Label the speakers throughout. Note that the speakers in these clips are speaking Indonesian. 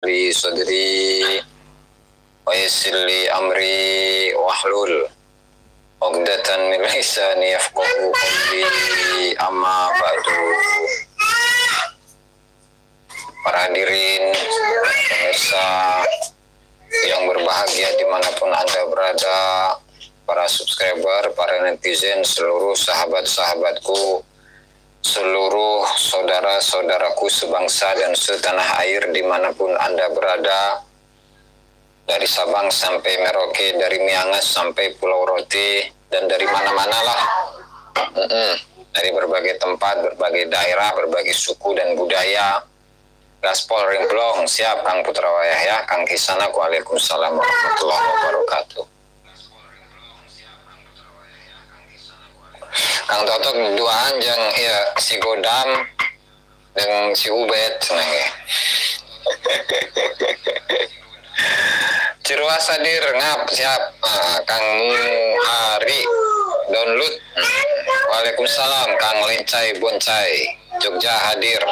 Speaker 1: li sadri wa amri wahlul uqdatan min lisani yafqahu qawli amma ba'du. Para hadirin pemirsa yang berbahagia di mana pun anda berada para subscriber, para netizen, seluruh sahabat-sahabatku seluruh saudara-saudaraku sebangsa dan setanah air di mana pun Anda berada, dari Sabang sampai Merauke, dari Miangas sampai Pulau Rote, dan dari mana-mana lah. Dari berbagai tempat, berbagai daerah, berbagai suku dan budaya. Gaspol Ringplong, siap Kang Putra Wayah ya, Kang Kisana, Waalaikumsalam warahmatullahi wabarakatuh. Kang Totok dua anjang ya si Godam dan si Ubed senang ya. Hadir ngap siap. Nah, Kang Hari download. Waalaikumsalam Kang Lencai Boncai Jogja hadir.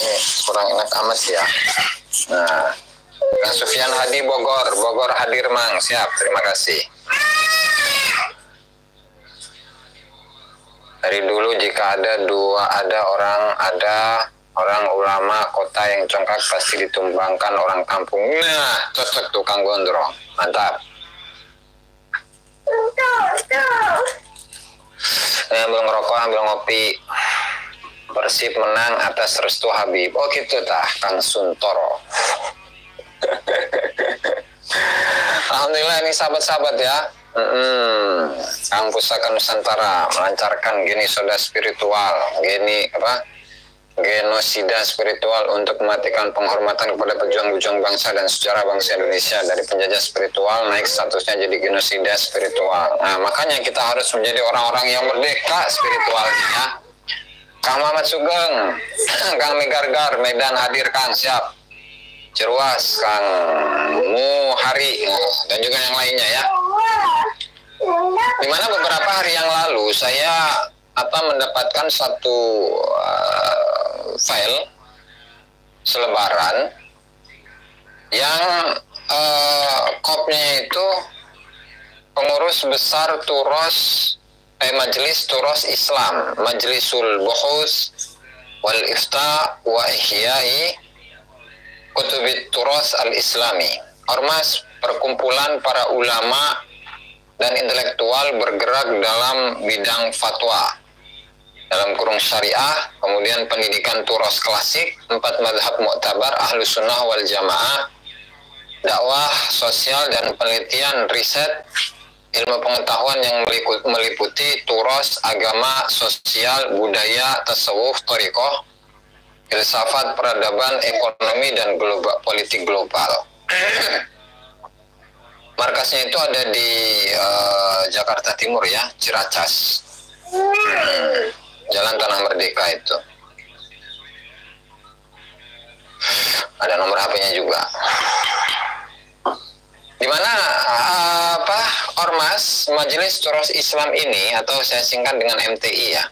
Speaker 1: Ini kurang enak amat ya. Nah Kang Sufyan Hadi Bogor Bogor hadir Mang. Siap terima kasih dari dulu jika ada dua ada orang ada orang ulama kota yang congkak pasti ditumbangkan orang kampung. Nah cocok tukang gondrong. Mantap. Yang belum ngerokok ambil ngopi. Persib menang atas restu Habib. Oh gitu tah Kang Suntoro. Alhamdulillah ini sahabat-sahabat ya Hmm, Kang Pusaka Nusantara melancarkan soda spiritual, geni apa? Genosida spiritual untuk mematikan penghormatan kepada pejuang-pejuang bangsa dan sejarah bangsa Indonesia dari penjajah spiritual naik statusnya jadi genosida spiritual. Nah, makanya kita harus menjadi orang-orang yang merdeka spiritualnya ya. Kang Mamat Sugeng, Kang Megargar, Medan hadir Kang, siap. Cerwas, Kang Muhari, dan juga yang lainnya ya. Di mana beberapa hari yang lalu saya apa mendapatkan satu uh, file selebaran yang uh, kopnya itu pengurus besar Turos eh, Majelis Turos Islam Majelisul Buhus wal Ifta wa Kutubit Turos Al-Islami. Ormas perkumpulan para ulama dan intelektual bergerak dalam bidang fatwa. Dalam kurung syariah, kemudian pendidikan turos klasik, empat madhab mu'tabar, ahlu sunnah wal jamaah, dakwah sosial dan penelitian riset, ilmu pengetahuan yang meliputi turos, agama, sosial, budaya, tasawuf, torikoh, filsafat, peradaban, ekonomi, dan global, politik global. markasnya itu ada di uh, Jakarta Timur ya, Ciracas. Jalan Tanah Merdeka itu. Ada nomor HP-nya juga. Di mana uh, apa Ormas Majelis Turos Islam ini atau saya singkat dengan MTI ya.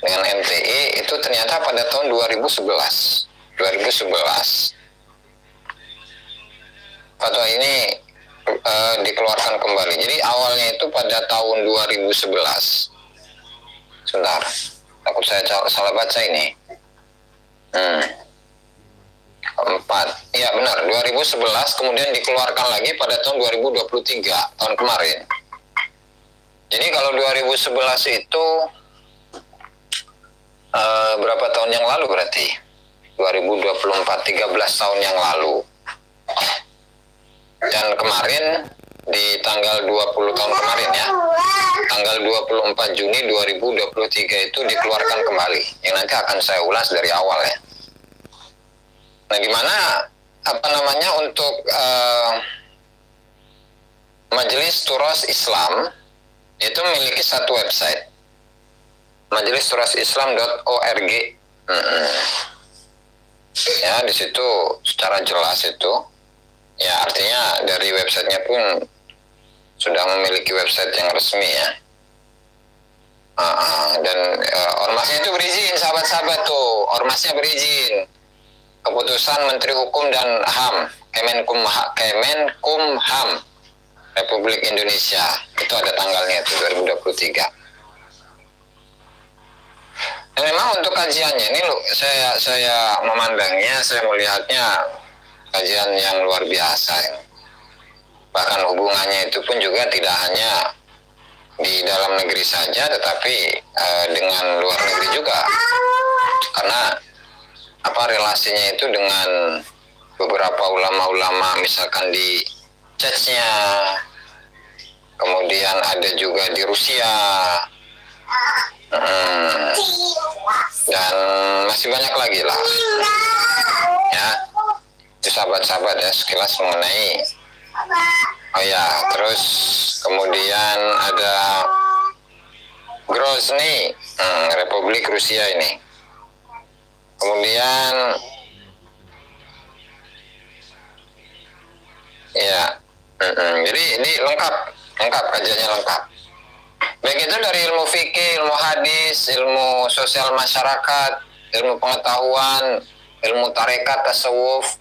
Speaker 1: Dengan MTI itu ternyata pada tahun 2011. 2011 fatwa ini uh, dikeluarkan kembali. Jadi awalnya itu pada tahun 2011. Sebentar, takut saya salah baca ini. Hmm. Empat, ya benar, 2011 kemudian dikeluarkan lagi pada tahun 2023, tahun kemarin. Jadi kalau 2011 itu uh, berapa tahun yang lalu berarti? 2024, 13 tahun yang lalu. Dan kemarin di tanggal 20 tahun kemarin ya tanggal 24 Juni 2023 itu dikeluarkan kembali. Yang nanti akan saya ulas dari awal ya. Nah gimana apa namanya untuk uh, Majelis Turos Islam itu memiliki satu website Majelis Islam.org hmm. ya di situ secara jelas itu ya artinya dari websitenya pun sudah memiliki website yang resmi ya. Uh, dan uh, ormasnya itu berizin sahabat-sahabat tuh. Ormasnya berizin. Keputusan Menteri Hukum dan HAM Kemenkum Kemenkumham Republik Indonesia. Itu ada tanggalnya itu 2023 dan memang untuk kajiannya ini loh saya saya memandangnya saya melihatnya kajian yang luar biasa bahkan hubungannya itu pun juga tidak hanya di dalam negeri saja tetapi uh, dengan luar negeri juga. Karena apa relasinya itu dengan beberapa ulama-ulama misalkan di Chechnya kemudian ada juga di Rusia hmm, dan masih banyak lagi lah. Ya itu sahabat-sahabat ya sekilas mengenai oh ya terus kemudian ada Grozny hmm, Republik Rusia ini. Kemudian ya hmm, hmm, jadi ini lengkap lengkap kajiannya lengkap baik itu dari ilmu fikih ilmu hadis ilmu sosial masyarakat ilmu pengetahuan ilmu tarekat tasawuf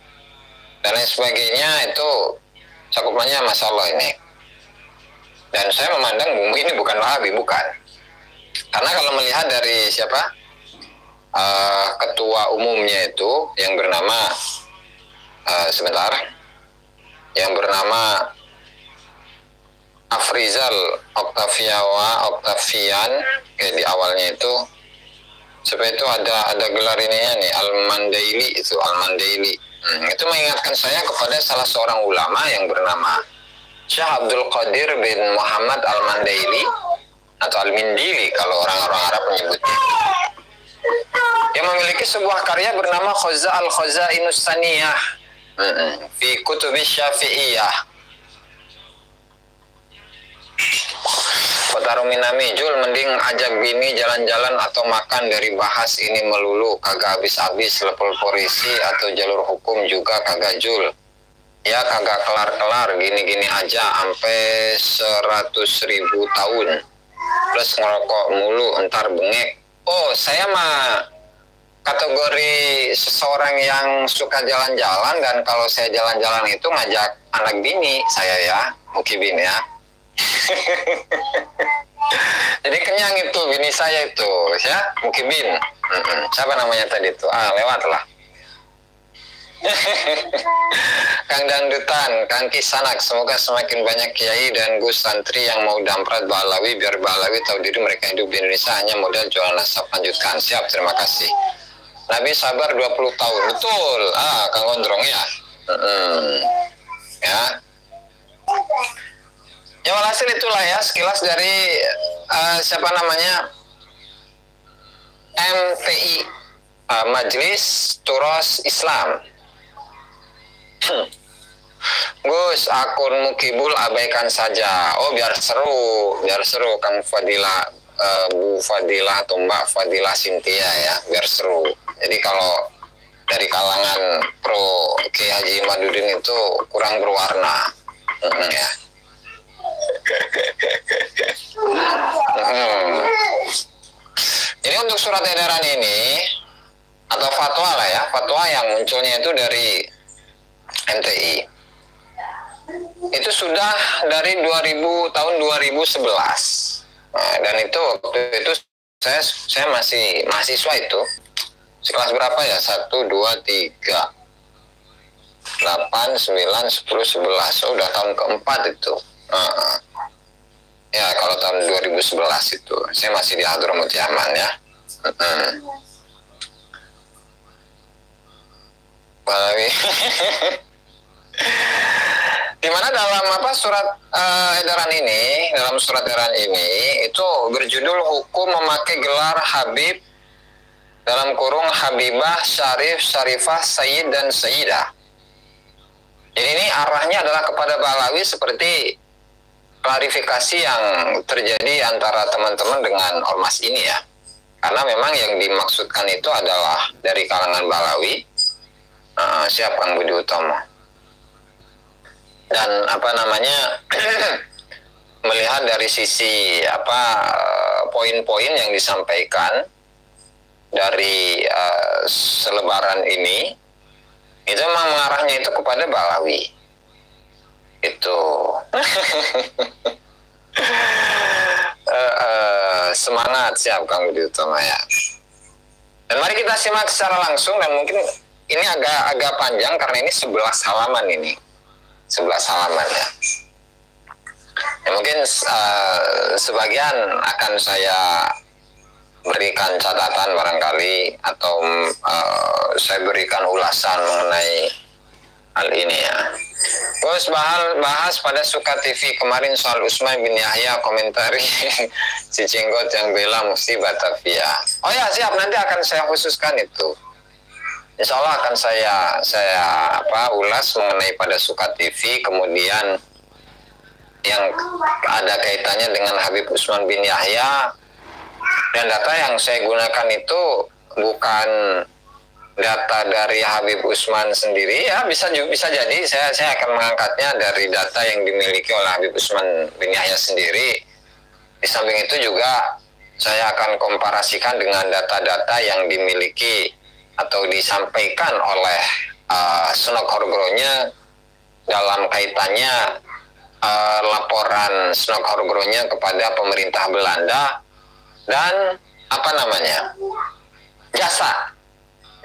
Speaker 1: dan lain sebagainya itu cakupannya masalah ini. Dan saya memandang bumi ini bukan wahabi bukan. Karena kalau melihat dari siapa? Uh, ketua umumnya itu yang bernama uh, sebentar yang bernama Afrizal Octaviawa Octavian kayak di awalnya itu. Seperti itu? Ada ada gelar ininya nih Al Mandaili itu Al Mandaili hmm, itu mengingatkan saya kepada salah seorang ulama yang bernama Syekh Abdul Qadir bin Muhammad Al Mandaili atau Al Mindili kalau orang-orang Arab menyebutnya. Yang memiliki sebuah karya bernama Khoza Al Khoza Inustaniyah hmm, fi Kutubis Syafi'iyah Kotaruminami Jul mending ajak bini jalan-jalan atau makan dari bahas ini melulu. Kagak habis-habis lepel polisi atau jalur hukum juga kagak Jul. Ya kagak kelar-kelar gini-gini aja sampai seratus ribu tahun. Plus ngerokok mulu entar bengek. Oh saya mah kategori seseorang yang suka jalan-jalan dan kalau saya jalan-jalan itu ngajak anak bini saya ya mukibin ya Jadi kenyang itu bini saya itu, ya Mukibin. Hmm, siapa namanya tadi itu? Ah, lewat lah. Kang Dangdutan, Kang Kisanak, semoga semakin banyak kiai dan gus santri yang mau damprat Balawi biar Balawi tahu diri mereka hidup di Indonesia hanya modal jual nasab lanjutkan. Siap, terima kasih. Nabi sabar 20 tahun. Betul. Ah, Kang Gondrong ya. Hmm. Ya ya walhasil itulah ya sekilas dari uh, siapa namanya MTI uh, eh, Majelis Turos Islam. Gus akun Mukibul abaikan saja. Oh biar seru biar seru Kang Fadila uh, Bu Fadila atau Mbak Fadila Sintia ya biar seru. Jadi kalau dari kalangan pro Ki Haji Madudin itu kurang berwarna. Hmm, ya hmm. Jadi untuk surat edaran ini atau fatwa lah ya, fatwa yang munculnya itu dari MTI. Itu sudah dari 2000 tahun 2011. Nah, dan itu waktu itu saya saya masih mahasiswa itu. Sekelas berapa ya? 1 2 3 8 9 10 11. Oh, udah tahun keempat itu. Uh, ya kalau tahun 2011 itu saya masih di Hadramut Yaman ya. Uh, di mana dalam apa surat uh, edaran ini dalam surat edaran ini itu berjudul hukum memakai gelar Habib dalam kurung Habibah Syarif Syarifah Sayyid dan Sayyidah. Jadi ini arahnya adalah kepada Balawi seperti klarifikasi yang terjadi antara teman-teman dengan ormas ini ya. Karena memang yang dimaksudkan itu adalah dari kalangan Balawi, uh, siapa yang Budi Utomo. Dan apa namanya melihat dari sisi apa eh, poin-poin yang disampaikan dari uh, selebaran ini ucapannya itu kepada Balawi. Itu. uh, uh, semangat siap Kang Budi Utama ya. Dan mari kita simak secara langsung dan mungkin ini agak agak panjang karena ini sebelah halaman ini. sebelah halaman ya. ya mungkin uh, sebagian akan saya berikan catatan barangkali atau uh, saya berikan ulasan mengenai hal ini ya. Terus bahas, bahas pada Suka TV kemarin soal Usman bin Yahya komentari si Cenggot yang bela mesti Batavia. Oh ya siap nanti akan saya khususkan itu. Insya Allah akan saya saya apa ulas mengenai pada Suka TV kemudian yang ada kaitannya dengan Habib Usman bin Yahya dan data yang saya gunakan itu bukan data dari Habib Usman sendiri ya bisa bisa jadi saya saya akan mengangkatnya dari data yang dimiliki oleh Habib Usman bin Yahya sendiri. Di samping itu juga saya akan komparasikan dengan data-data yang dimiliki atau disampaikan oleh uh, Sunok Horgronya dalam kaitannya uh, laporan Sunok Horgronya kepada pemerintah Belanda dan apa namanya jasa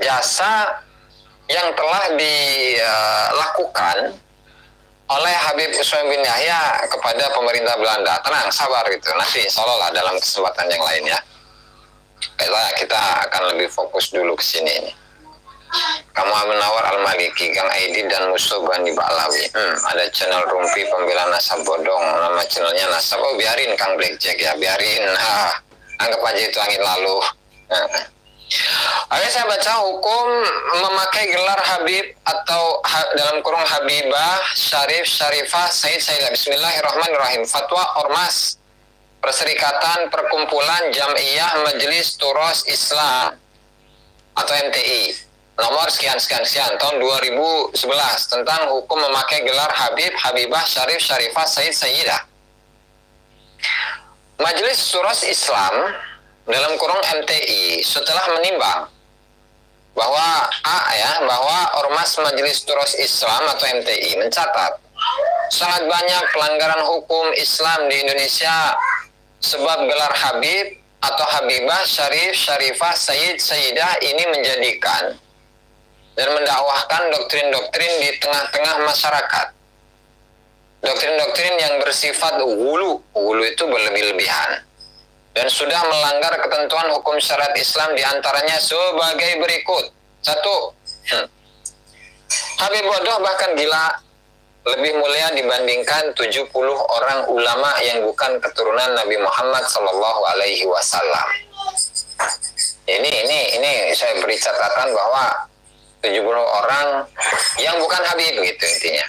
Speaker 1: jasa yang telah dilakukan oleh Habib Usman bin Yahya kepada pemerintah Belanda. Tenang, sabar gitu. Nanti insya Allah lah dalam kesempatan yang lain ya. Kita, kita akan lebih fokus dulu ke sini. Kamu menawar Al-Maliki, Gang Aidi dan Musuh Bani Ba'lawi. Hmm, ada channel Rumpi Pembela Nasab Bodong. Nama channelnya Nasab. Oh biarin Kang Blackjack ya, biarin. Ah, anggap aja itu angin lalu. Nah. Oke saya baca hukum memakai gelar Habib atau ha, dalam kurung Habibah, Syarif, Syarifah, Said, Sayyidah. Bismillahirrahmanirrahim. Fatwa Ormas, Perserikatan Perkumpulan Jamiyah Majelis Turos Islam atau MTI nomor sekian sekian sekian tahun 2011 tentang hukum memakai gelar Habib, Habibah, Syarif, Syarifah, Said, Sayyidah. Majelis Turos Islam dalam kurung MTI setelah menimbang bahwa A ya bahwa Ormas Majelis Turos Islam atau MTI mencatat sangat banyak pelanggaran hukum Islam di Indonesia sebab gelar Habib atau Habibah Syarif Syarifah Sayyid Sayyidah ini menjadikan dan mendakwahkan doktrin-doktrin di tengah-tengah masyarakat. Doktrin-doktrin yang bersifat wulu, wulu itu berlebih-lebihan dan sudah melanggar ketentuan hukum syariat Islam di antaranya sebagai berikut. Satu, hmm. Habib bodoh bahkan gila lebih mulia dibandingkan 70 orang ulama yang bukan keturunan Nabi Muhammad Shallallahu Alaihi Wasallam. Ini ini ini saya beri catatan bahwa 70 orang yang bukan Habib gitu intinya.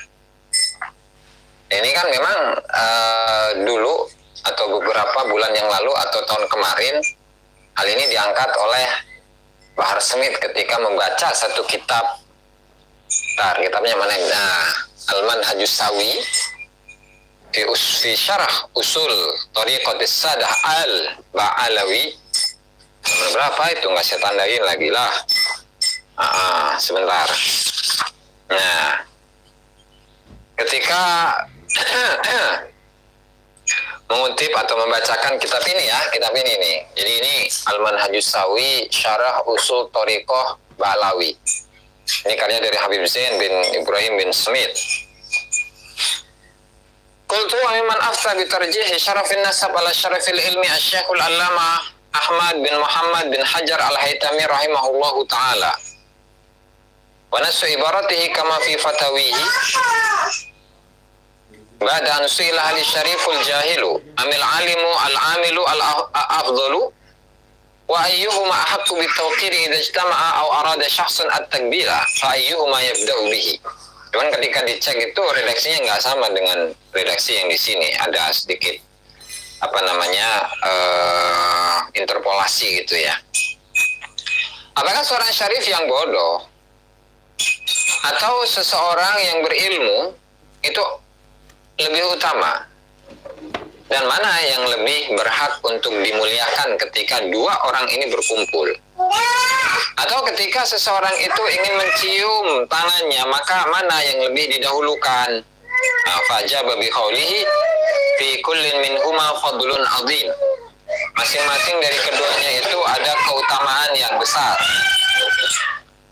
Speaker 1: Ini kan memang uh, dulu atau beberapa bulan yang lalu atau tahun kemarin hal ini diangkat oleh Bahar Smith ketika membaca satu kitab tar kitabnya mana? Nah Alman Hajus Sawi di usfi syarah usul tariqatis sadah al ba'alawi berapa itu? Nggak saya tandain lagi lah. Ah, sebentar. Nah ketika mengutip atau membacakan kitab ini ya, kitab ini nih. Jadi ini Al-Manhajus Sawi Syarah Usul Torikoh Balawi. Ini karya dari Habib Zain bin Ibrahim bin Smith. Qultu wa mimman afta bi tarjih syarafin nasab ala syarafil ilmi asy-syekhul allama Ahmad bin Muhammad bin Hajar al-Haytami rahimahullahu taala. Wa nasu ibaratihi kama fi fatawihi Ba'da an su'ila hal syariful jahilu. Amil alimu al amilu al afdalu wa ayyuhuma ahaqqu bi tawqiri idza ijtama'a aw arada syakhsun at takbira fa ayyuhuma yabda'u bihi. Cuman ketika dicek itu redaksinya nggak sama dengan redaksi yang di sini. Ada sedikit apa namanya uh, interpolasi gitu ya. Apakah seorang syarif yang bodoh atau seseorang yang berilmu itu lebih utama dan mana yang lebih berhak untuk dimuliakan ketika dua orang ini berkumpul. Atau ketika seseorang itu ingin mencium tangannya, maka mana yang lebih didahulukan? Nah, fajaba bi qawlihi fi kullin minhuma fadlun azim. Masing-masing dari keduanya itu ada keutamaan yang besar.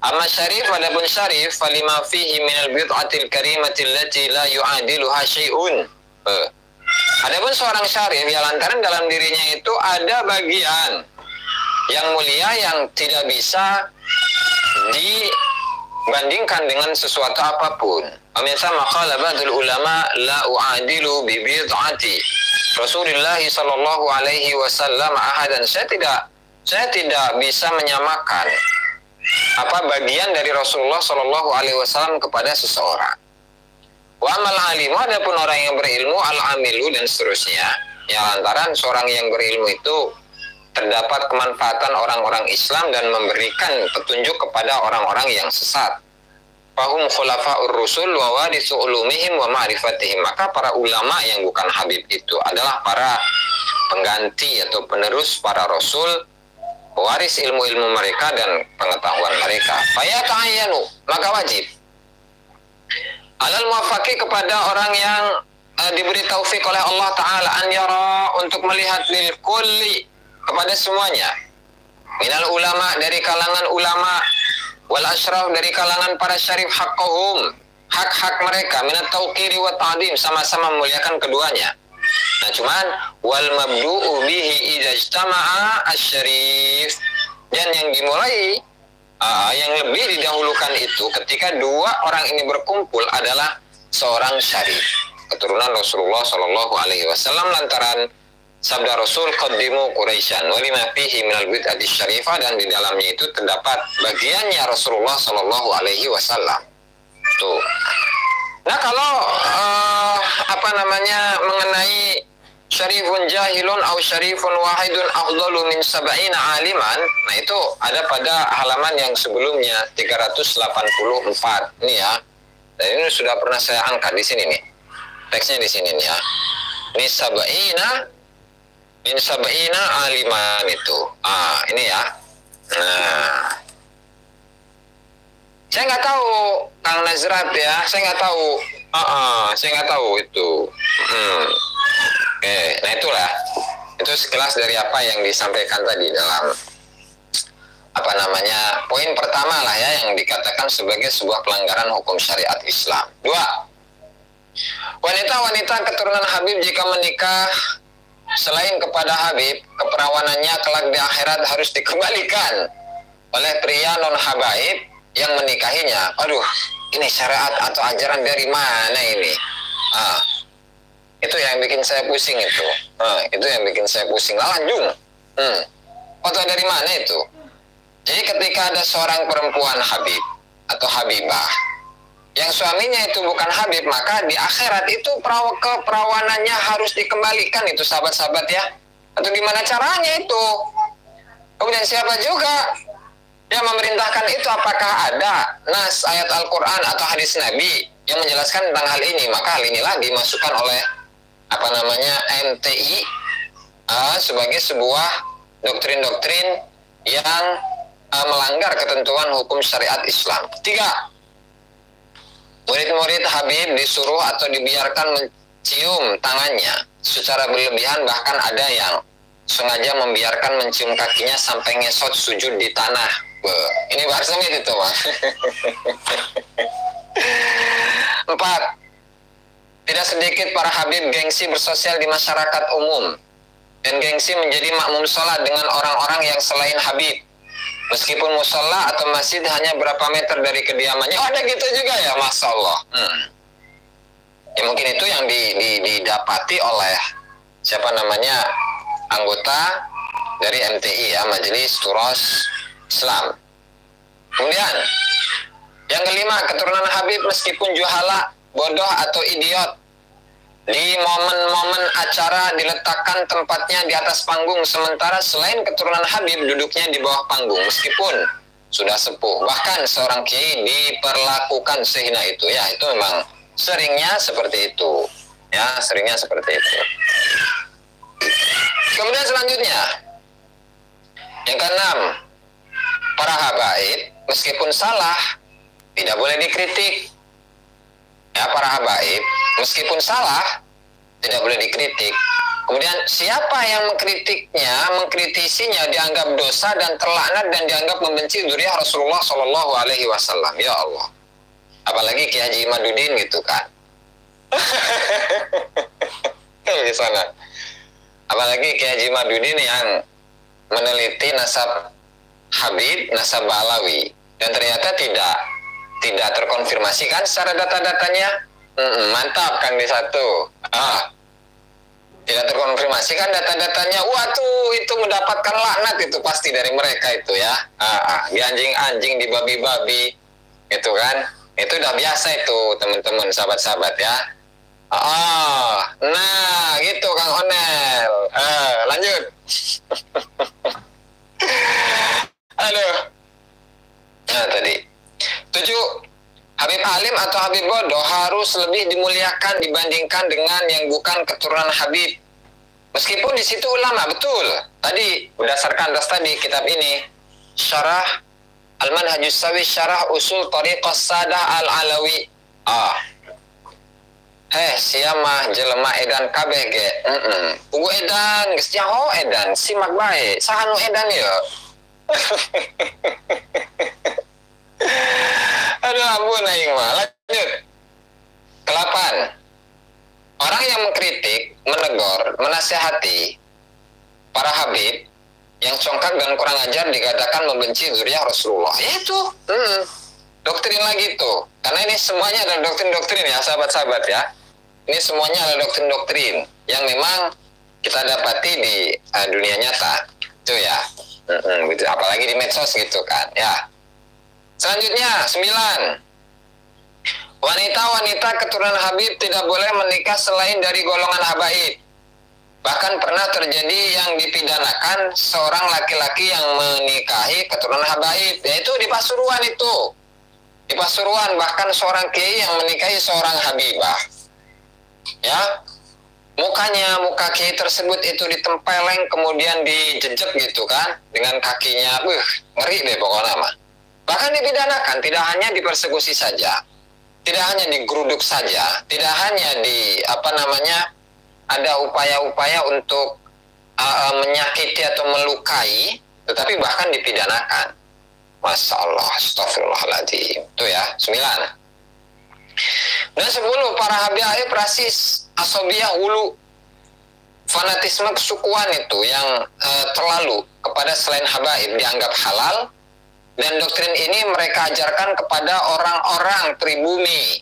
Speaker 1: Amma syarif adapun syarif falima fihi min al-bid'atil karimatil lati la yu'adiluha syai'un. Uh. Adapun seorang syarif ya lantaran dalam dirinya itu ada bagian yang mulia yang tidak bisa dibandingkan dengan sesuatu apa pun. Pemirsa maqala ba'dul ulama la u'adilu bi bid'ati. Rasulullah sallallahu alaihi wasallam ahadan saya tidak saya tidak bisa menyamakan apa bagian dari Rasulullah Shallallahu Alaihi Wasallam kepada seseorang. Wa amal alimu adapun orang yang berilmu al amilu dan seterusnya. Ya lantaran seorang yang berilmu itu terdapat kemanfaatan orang-orang Islam dan memberikan petunjuk kepada orang-orang yang sesat. Fahum khulafa'ur rusul wa wadisu ulumihim wa ma'rifatihim. Maka para ulama yang bukan Habib itu adalah para pengganti atau penerus para rasul waris ilmu-ilmu mereka dan pengetahuan mereka. Fayata'ayyanu, maka wajib. Alal muwafaqi kepada orang yang uh, diberi taufik oleh Allah Ta'ala an yara untuk melihat lil kulli kepada semuanya. Minal ulama dari kalangan ulama wal asyraf dari kalangan para syarif haqqahum hak-hak mereka minat tauqiri wa ta'dim sama-sama memuliakan keduanya Nah cuman wal mabdu'u bihi idza ijtama'a asy-syarif dan yang dimulai uh, yang lebih didahulukan itu ketika dua orang ini berkumpul adalah seorang syarif keturunan Rasulullah Shallallahu alaihi wasallam lantaran sabda Rasul qaddimu Quraisyan wa lima fihi minal bid'ati syarifah dan di dalamnya itu terdapat bagiannya Rasulullah Shallallahu alaihi wasallam. Tuh. Nah, kalau uh, apa namanya mengenai syarifun jahilun au syarifun wahidun afdalu min sab'ina aliman. Nah, itu ada pada halaman yang sebelumnya 384 ini ya. Dan ini sudah pernah saya angkat di sini nih. Teksnya di sini nih ya. Min sab'ina min sab'ina aliman itu. Ah, ini ya. Nah, saya nggak tahu Kang Nazrat ya, saya nggak tahu. Uh -uh, saya nggak tahu itu. Hmm. Oke, nah itulah itu sekilas dari apa yang disampaikan tadi dalam apa namanya poin pertama lah ya yang dikatakan sebagai sebuah pelanggaran hukum syariat Islam. Dua, wanita-wanita keturunan Habib jika menikah selain kepada Habib, keperawanannya kelak di akhirat harus dikembalikan oleh pria non habaib yang menikahinya. Aduh, ini syariat atau ajaran dari mana ini? Ah, itu yang bikin saya pusing itu. Nah, itu yang bikin saya pusing. Lah lanjung hmm. foto dari mana itu? Jadi ketika ada seorang perempuan Habib atau Habibah yang suaminya itu bukan Habib maka di akhirat itu peraw keperawanannya harus dikembalikan itu sahabat-sahabat ya. Atau gimana caranya itu? Kemudian siapa juga yang memerintahkan itu apakah ada nas ayat Al-Quran atau hadis Nabi yang menjelaskan tentang hal ini maka hal inilah dimasukkan oleh apa namanya MTI uh, sebagai sebuah doktrin-doktrin yang uh, melanggar ketentuan hukum syariat Islam. Tiga, murid-murid Habib disuruh atau dibiarkan mencium tangannya secara berlebihan bahkan ada yang sengaja membiarkan mencium kakinya sampai ngesot sujud di tanah. Ini bahasa itu, Mas. Empat, tidak sedikit para habib gengsi bersosial di masyarakat umum dan gengsi menjadi makmum sholat dengan orang-orang yang selain habib. Meskipun musola atau masjid hanya berapa meter dari kediamannya, oh, ada gitu juga ya, masya Allah. Hmm. Ya mungkin itu yang di, di, didapati oleh siapa namanya anggota dari MTI ya Majelis Turos Islam. Kemudian yang kelima keturunan Habib meskipun juhala bodoh atau idiot. Di momen-momen acara diletakkan tempatnya di atas panggung, sementara selain keturunan Habib duduknya di bawah panggung, meskipun sudah sepuh. Bahkan seorang kiai diperlakukan sehina itu, ya itu memang seringnya seperti itu. Ya, seringnya seperti itu. Kemudian selanjutnya, yang keenam, para habaib meskipun salah tidak boleh dikritik. Ya para habaib meskipun salah tidak boleh dikritik. Kemudian siapa yang mengkritiknya, mengkritisinya dianggap dosa dan terlaknat dan dianggap membenci duriah Rasulullah Shallallahu Alaihi Wasallam. Ya Allah. Apalagi Kiai Haji Imaduddin gitu kan. di sana. Apalagi Kiai Haji Imaduddin yang meneliti nasab Habib, nasab Balawi. Dan ternyata tidak. Tidak terkonfirmasi kan secara data-datanya. Mantap kan di satu. Ah, tidak terkonfirmasi kan data-datanya. Wah tuh itu mendapatkan laknat itu pasti dari mereka itu ya. Ah, ah, di anjing-anjing di babi-babi. Itu kan? Itu udah biasa itu teman-teman sahabat-sahabat ya. Ah nah gitu Kang Onel. Ah, lanjut aduh nah tadi tujuh Habib Alim atau Habib Bodoh harus lebih dimuliakan dibandingkan dengan yang bukan keturunan Habib. Meskipun di situ ulama betul. Tadi berdasarkan das tadi kitab ini syarah Al-Manhajus Sawi syarah usul tariqas sadah al-alawi. Ah. Eh, siapa jelema edan kabeh ge. Heeh. Pugu edan geus edan simak bae. Sahanu edan ya. Aduh ampun aing mah. Lanjut. Kelapan. Orang yang mengkritik, menegur, menasehati para habib yang congkak dan kurang ajar dikatakan membenci zuriat Rasulullah. Ya itu. Hmm. Doktrin lagi itu. Karena ini semuanya adalah doktrin-doktrin ya sahabat-sahabat ya. Ini semuanya adalah doktrin-doktrin yang memang kita dapati di uh, dunia nyata. Itu ya. Hmm, gitu. Apalagi di medsos gitu kan. Ya. Selanjutnya, sembilan. Wanita-wanita keturunan Habib tidak boleh menikah selain dari golongan habaib. Bahkan pernah terjadi yang dipidanakan seorang laki-laki yang menikahi keturunan habaib, yaitu di Pasuruan itu. Di Pasuruan bahkan seorang kiai yang menikahi seorang habibah. Ya, mukanya muka kiai tersebut itu ditempeleng kemudian dijejek gitu kan dengan kakinya, wih ngeri deh pokoknya mah. Bahkan dipidanakan, tidak hanya dipersekusi saja, tidak hanya digeruduk saja, tidak hanya di apa namanya ada upaya-upaya untuk uh, menyakiti atau melukai, tetapi bahkan dipidanakan. Masya Allah, astagfirullahaladzim. Itu ya, sembilan. Dan sepuluh, para habaib rasis, asobiyah, ulu, fanatisme kesukuan itu yang uh, terlalu kepada selain habaib dianggap halal, dan doktrin ini mereka ajarkan kepada orang-orang pribumi.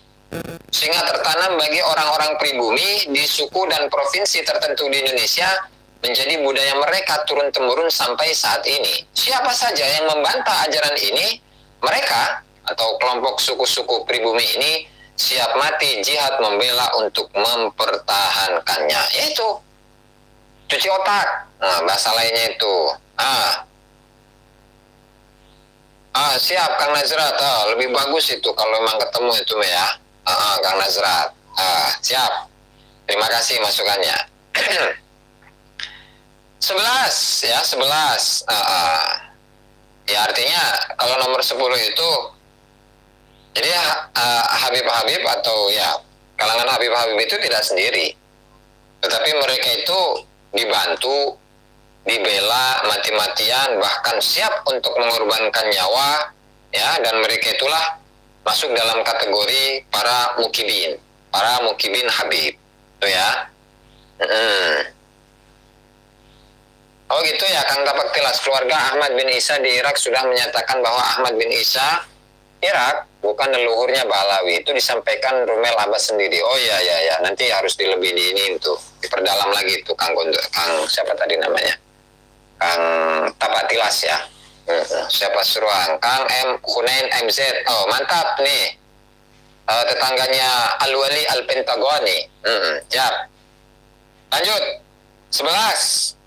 Speaker 1: Sehingga tertanam bagi orang-orang pribumi di suku dan provinsi tertentu di Indonesia menjadi budaya mereka turun-temurun sampai saat ini. Siapa saja yang membantah ajaran ini, mereka atau kelompok suku-suku pribumi ini siap mati jihad membela untuk mempertahankannya. Yaitu cuci otak. Nah, bahasa lainnya itu. Ah, Ah siap Kang Nazrat, ah, lebih bagus itu kalau memang ketemu itu ya, ah, Kang Nazrat, ah, siap. Terima kasih masukannya. Sebelas ya sebelas. Ah, ah. Ya artinya kalau nomor sepuluh itu jadi uh, Habib-Habib atau ya kalangan Habib-Habib itu tidak sendiri, tetapi mereka itu dibantu dibela mati-matian bahkan siap untuk mengorbankan nyawa ya dan mereka itulah masuk dalam kategori para mukibin para mukibin Habib itu ya. Hmm. oh gitu ya Kang. Tapak Tilas keluarga Ahmad bin Isa di Irak sudah menyatakan bahwa Ahmad bin Isa Irak bukan leluhurnya Balawi itu disampaikan Rumel Abbas sendiri oh ya ya ya nanti harus dilebih di ini untuk diperdalam lagi itu Kang Gondor Kang siapa tadi namanya Kang Tapatilas ya. Siapa Suruhan? Kang M Hunain MZ. Oh mantap nih. Uh, tetangganya Al-Wali Al-Pentagoni. Hmm, ya. Lanjut. 11.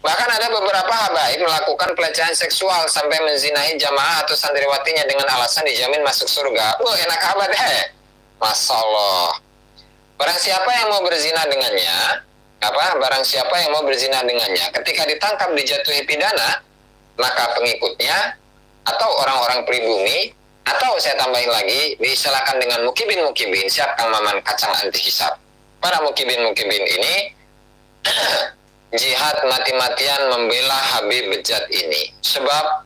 Speaker 1: Bahkan ada beberapa habaib melakukan pelecehan seksual sampai menzinahi jamaah atau santriwatinya dengan alasan dijamin masuk surga. Wah, enak amat eh. Masya Allah. Barang siapa yang mau berzina dengannya, apa barang siapa yang mau berzina dengannya ketika ditangkap dijatuhi pidana maka pengikutnya atau orang-orang pribumi atau saya tambahin lagi disilakan dengan mukibin mukibin siap kang maman kacang anti hisap para mukibin mukibin ini jihad mati-matian membela Habib Bejat ini sebab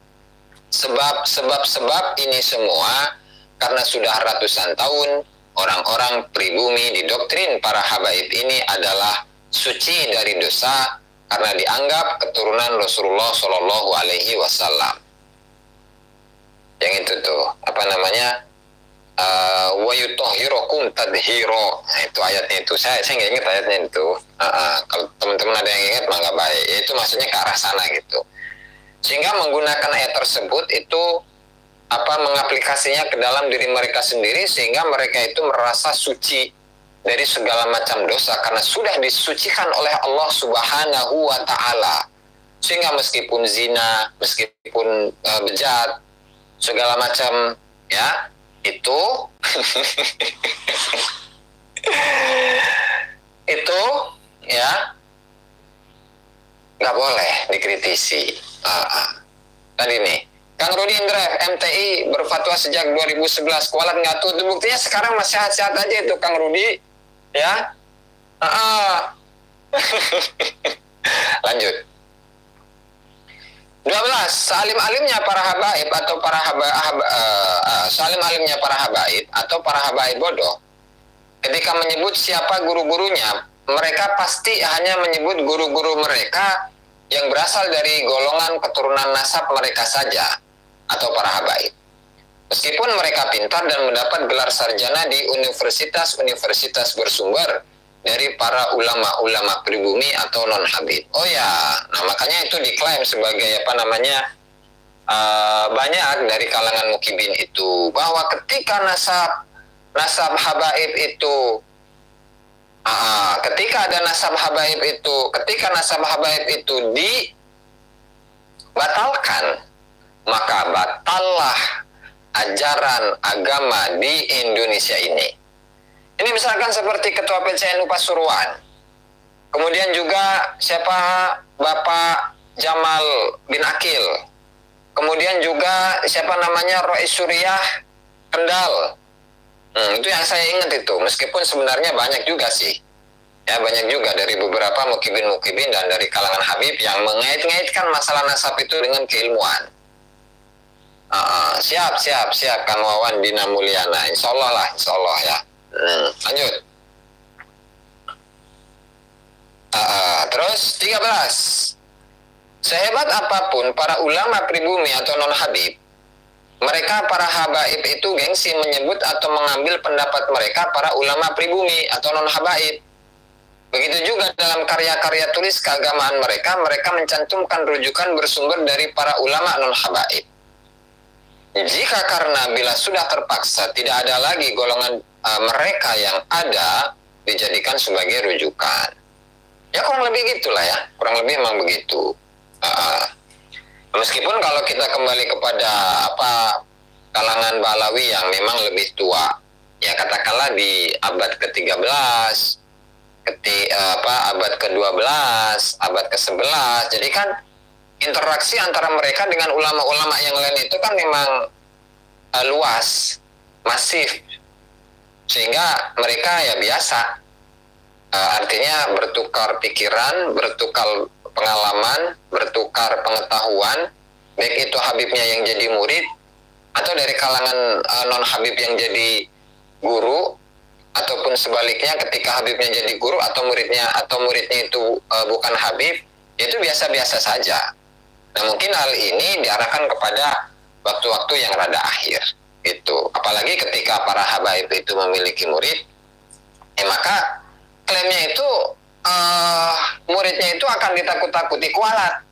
Speaker 1: sebab sebab sebab ini semua karena sudah ratusan tahun orang-orang pribumi di doktrin para habaib ini adalah suci dari dosa karena dianggap keturunan Rasulullah Shallallahu Alaihi Wasallam. Yang itu tuh apa namanya wa yutahhirukum tadhiro. Nah, itu ayatnya itu. Saya saya nggak ingat ayatnya itu. Uh, uh, kalau teman-teman ada yang ingat nggak baik. Ya, itu maksudnya ke arah sana gitu. Sehingga menggunakan ayat tersebut itu apa mengaplikasinya ke dalam diri mereka sendiri sehingga mereka itu merasa suci dari segala macam dosa karena sudah disucikan oleh Allah Subhanahu wa taala. Sehingga meskipun zina, meskipun uh, bejat, segala macam ya, itu. Itu ya. Nggak boleh dikritisi. Uh, uh. Tadi nih, Kang Rudi Indra MTI berfatwa sejak 2011 kualat nggak tuh buktinya sekarang masih sehat-sehat aja itu Kang Rudi. Ya. Uh. lanjut 12 salim alimnya para habaib atau para haba, haba uh, uh, salim alimnya para habaib atau para habaib bodoh ketika menyebut siapa guru-gurunya mereka pasti hanya menyebut guru-guru mereka yang berasal dari golongan keturunan nasab mereka saja atau para habaib. Meskipun mereka pintar dan mendapat gelar sarjana di universitas-universitas bersumber dari para ulama-ulama pribumi atau non habib. Oh ya, nah makanya itu diklaim sebagai apa namanya uh, banyak dari kalangan mukibin itu bahwa ketika nasab nasab habaib itu uh, ketika ada nasab habaib itu ketika nasab habaib itu dibatalkan maka batallah ajaran agama di Indonesia ini. Ini misalkan seperti Ketua PCNU Pasuruan. Kemudian juga siapa Bapak Jamal bin Akil. Kemudian juga siapa namanya Rois Suriah Kendal. Hmm, itu yang saya ingat itu. Meskipun sebenarnya banyak juga sih. Ya banyak juga dari beberapa mukibin-mukibin dan dari kalangan Habib yang mengait-ngaitkan masalah nasab itu dengan keilmuan. Uh, siap, siap, siap Kang Wawan Dina Mulyana. Insya Allah lah, insya Allah ya. Hmm, lanjut. Uh, terus 13. Sehebat apa pun para ulama pribumi atau non habib, mereka para habaib itu gengsi menyebut atau mengambil pendapat mereka para ulama pribumi atau non habaib. Begitu juga dalam karya-karya tulis keagamaan mereka, mereka mencantumkan rujukan bersumber dari para ulama non habaib. Jika karena bila sudah terpaksa tidak ada lagi golongan uh, mereka yang ada dijadikan sebagai rujukan. Ya kurang lebih gitulah ya, kurang lebih memang begitu. Uh, meskipun kalau kita kembali kepada apa kalangan Balawi yang memang lebih tua, ya katakanlah di abad ke-13, keti, uh, apa abad ke-12, abad ke-11. Jadi kan interaksi antara mereka dengan ulama-ulama yang lain itu kan memang uh, luas, masif, sehingga mereka ya biasa, uh, artinya bertukar pikiran, bertukar pengalaman, bertukar pengetahuan, baik itu Habibnya yang jadi murid atau dari kalangan uh, non Habib yang jadi guru ataupun sebaliknya ketika Habibnya jadi guru atau muridnya atau muridnya itu uh, bukan Habib itu biasa-biasa saja. Nah mungkin hal ini diarahkan kepada waktu-waktu yang rada akhir itu apalagi ketika para habaib itu memiliki murid eh maka klaimnya itu uh, muridnya itu akan ditakut-takuti kualat.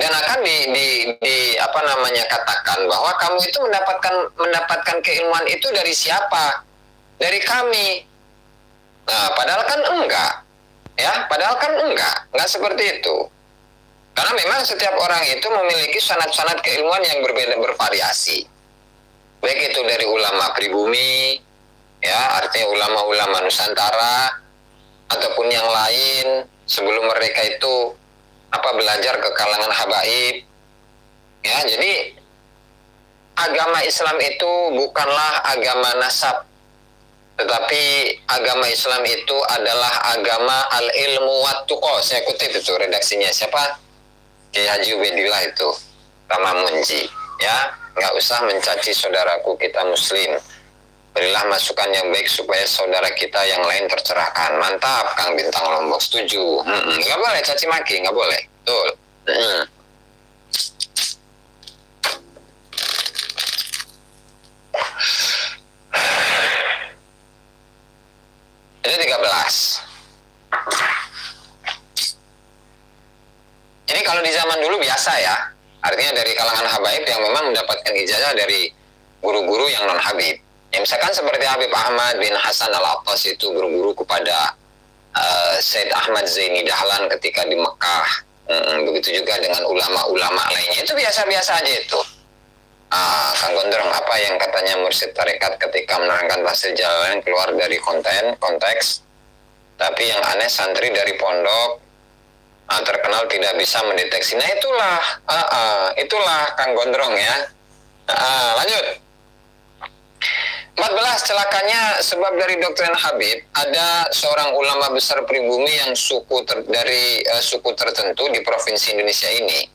Speaker 1: Dan akan di, di, di apa namanya katakan bahwa kamu itu mendapatkan mendapatkan keilmuan itu dari siapa? Dari kami. Nah padahal kan enggak. Ya padahal kan enggak. Enggak seperti itu. Karena memang setiap orang itu memiliki sanat-sanat keilmuan yang berbeda bervariasi. Baik itu dari ulama pribumi, ya artinya ulama-ulama Nusantara ataupun yang lain sebelum mereka itu apa belajar ke kalangan habaib. Ya, jadi agama Islam itu bukanlah agama nasab, tetapi agama Islam itu adalah agama al-ilmu wa tuqo. Saya kutip itu redaksinya siapa? Kiai Haji Ubedillah itu, Tama Munji. Ya, nggak usah mencaci saudaraku kita muslim. Berilah masukan yang baik supaya saudara kita yang lain tercerahkan. Mantap, Kang Bintang Lombok. Setuju. Nggak boleh caci maki, nggak boleh. Betul. Hmm. Itu 13. Ini kalau di zaman dulu biasa ya. Artinya dari kalangan habaib yang memang mendapatkan ijazah dari guru-guru yang non habib. Ya misalkan seperti Habib Ahmad bin Hasan al-Attas itu berguru kepada uh, Said Ahmad Zaini Dahlan ketika di Mekah. Hmm, begitu juga dengan ulama-ulama lainnya. Itu biasa-biasa aja itu. Ah, Kang Gondrong, apa yang katanya mursyid tarekat ketika menerangkan tafsir jalan keluar dari konten, konteks, tapi yang aneh santri dari pondok uh, terkenal tidak bisa mendeteksi. Nah itulah, uh, uh, itulah Kang Gondrong ya. Uh, lanjut. 14 celakanya sebab dari doktrin Habib ada seorang ulama besar pribumi yang suku ter, dari uh, suku tertentu di provinsi Indonesia ini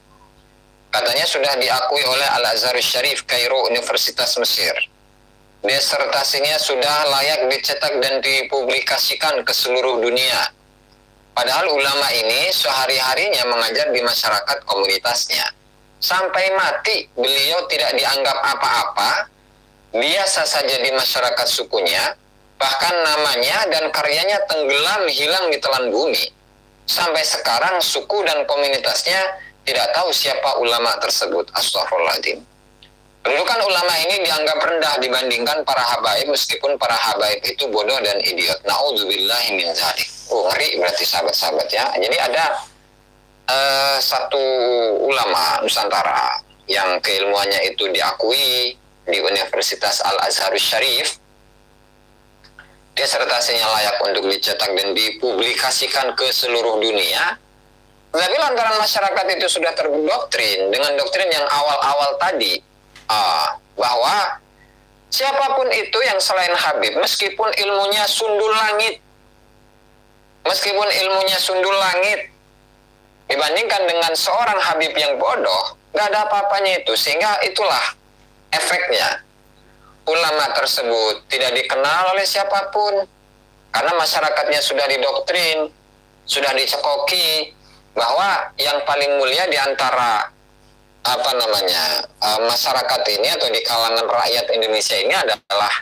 Speaker 1: katanya sudah diakui oleh Al-Azhar Syarif Kairo Universitas Mesir. Desertasinya sudah layak dicetak dan dipublikasikan ke seluruh dunia. Padahal ulama ini sehari-harinya mengajar di masyarakat komunitasnya. Sampai mati beliau tidak dianggap apa-apa, biasa saja di masyarakat sukunya, bahkan namanya dan karyanya tenggelam hilang di telan bumi. Sampai sekarang suku dan komunitasnya tidak tahu siapa ulama tersebut. Astagfirullahaladzim. Kedudukan ulama ini dianggap rendah dibandingkan para habaib meskipun para habaib itu bodoh dan idiot. Nauzubillahi min zalik. Oh, ngeri berarti sahabat-sahabat ya. Jadi ada uh, satu ulama Nusantara yang keilmuannya itu diakui di Universitas Al-Azhar Syarif. Disertasinya layak untuk dicetak dan dipublikasikan ke seluruh dunia tapi lantaran masyarakat itu sudah terdoktrin dengan doktrin yang awal-awal tadi, uh, bahwa siapa pun itu yang selain Habib, meskipun ilmunya sundul langit, meskipun ilmunya sundul langit, dibandingkan dengan seorang Habib yang bodoh, nggak ada apa-apanya itu, sehingga itulah efeknya. Ulama tersebut tidak dikenal oleh siapa pun, karena masyarakatnya sudah didoktrin, sudah dicekoki, bahwa yang paling mulia di antara apa namanya uh, masyarakat ini atau di kalangan rakyat Indonesia ini adalah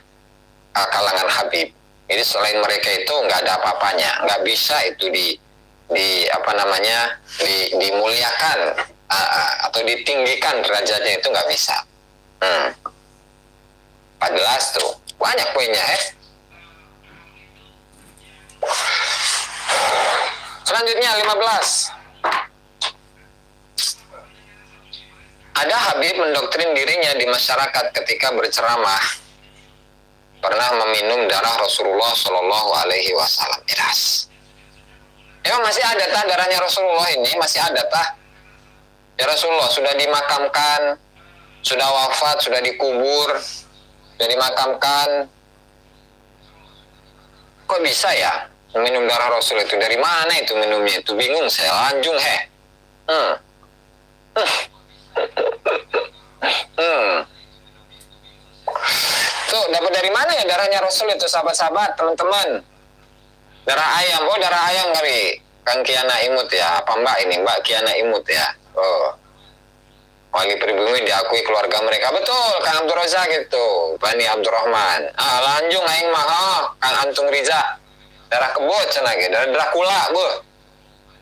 Speaker 1: uh, kalangan Habib. Jadi selain mereka itu nggak ada apa-apanya, nggak bisa itu di di apa namanya di, dimuliakan uh, atau ditinggikan derajatnya itu nggak bisa. Hmm. 14 tuh banyak poinnya eh. Selanjutnya 15 Ada Habib mendoktrin dirinya di masyarakat ketika berceramah pernah meminum darah Rasulullah Shallallahu Alaihi Wasallam. Iras. Emang masih ada tah darahnya Rasulullah ini masih ada tah? Ya Rasulullah sudah dimakamkan, sudah wafat, sudah dikubur, sudah dimakamkan. Kok bisa ya minum darah Rasul itu dari mana itu minumnya itu bingung saya lanjung he. Hmm. Hmm hmm. Tuh, dapat dari mana ya darahnya Rasul itu sahabat-sahabat, teman-teman? Darah ayam, oh darah ayam kali. Kang Kiana Imut ya, apa mbak ini mbak Kiana Imut ya? Oh. Wali pribumi diakui keluarga mereka betul Kang Abdul Razak gitu Bani Abdurrahman ah lanjung aing mah oh, Kang Antung Riza darah kebot cenah gitu darah Dracula bu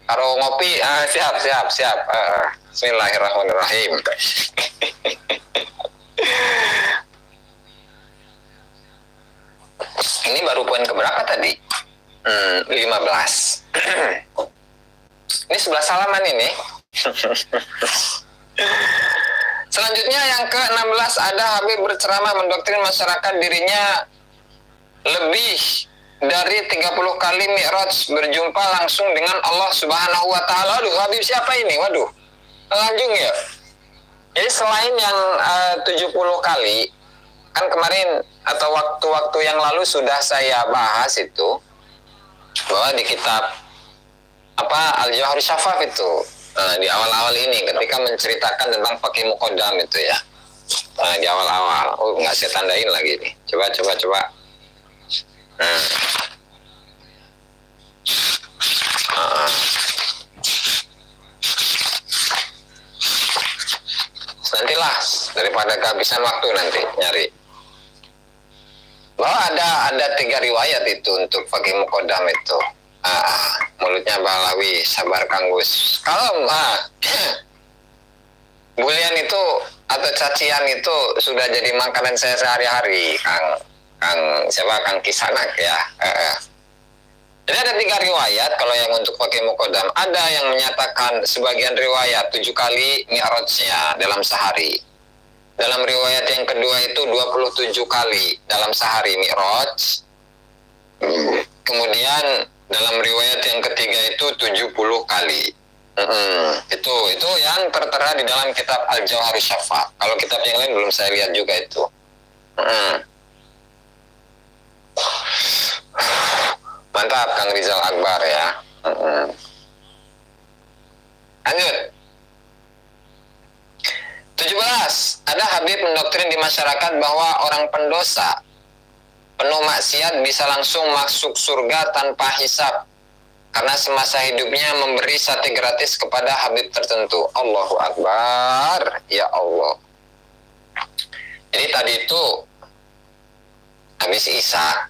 Speaker 1: karo ngopi ah siap siap siap ah. Bismillahirrahmanirrahim. Ini baru poin keberapa tadi? Hmm, 15. ini sebelah salaman ini. Selanjutnya yang ke-16 ada Habib berceramah mendoktrin masyarakat dirinya lebih dari 30 kali mi'raj berjumpa langsung dengan Allah Subhanahu wa taala. Aduh, Habib siapa ini? Waduh. Lanjung ya Jadi selain yang eh, uh, 70 kali, kan kemarin atau waktu-waktu yang lalu sudah saya bahas itu bahwa di kitab apa Al Jawhar Syafaf itu nah, di awal-awal ini ketika menceritakan tentang pakai mukodam itu ya nah, di awal-awal oh nggak saya tandain lagi nih coba coba coba nah. Uh. nantilah daripada kehabisan waktu nanti nyari bahwa ada ada tiga riwayat itu untuk fakih mukodam itu. Ah, mulutnya balawi sabar kanggus kalau ah, bulian itu atau cacian itu sudah jadi makanan saya sehari-hari kang kang siapa kang kisanak ya. Eh, jadi ada tiga riwayat kalau yang untuk pakai mukodam ada yang menyatakan sebagian riwayat tujuh kali mi'rajnya dalam sehari dalam riwayat yang kedua itu 27 kali dalam sehari mi'raj. Kemudian dalam riwayat yang ketiga itu 70 kali. Hmm, itu itu yang tertera di dalam kitab Al Jauhar Syafa. Kalau kitab yang lain belum saya lihat juga itu. Hmm. Mantap Kang Rizal Akbar ya. Hmm. Lanjut. 17. Ada Mendoktrin di masyarakat bahwa orang pendosa penuh maksiat bisa langsung masuk surga tanpa hisap karena semasa hidupnya memberi sate gratis kepada Habib tertentu. Allahu Akbar, ya Allah. Jadi tadi itu habis Isa,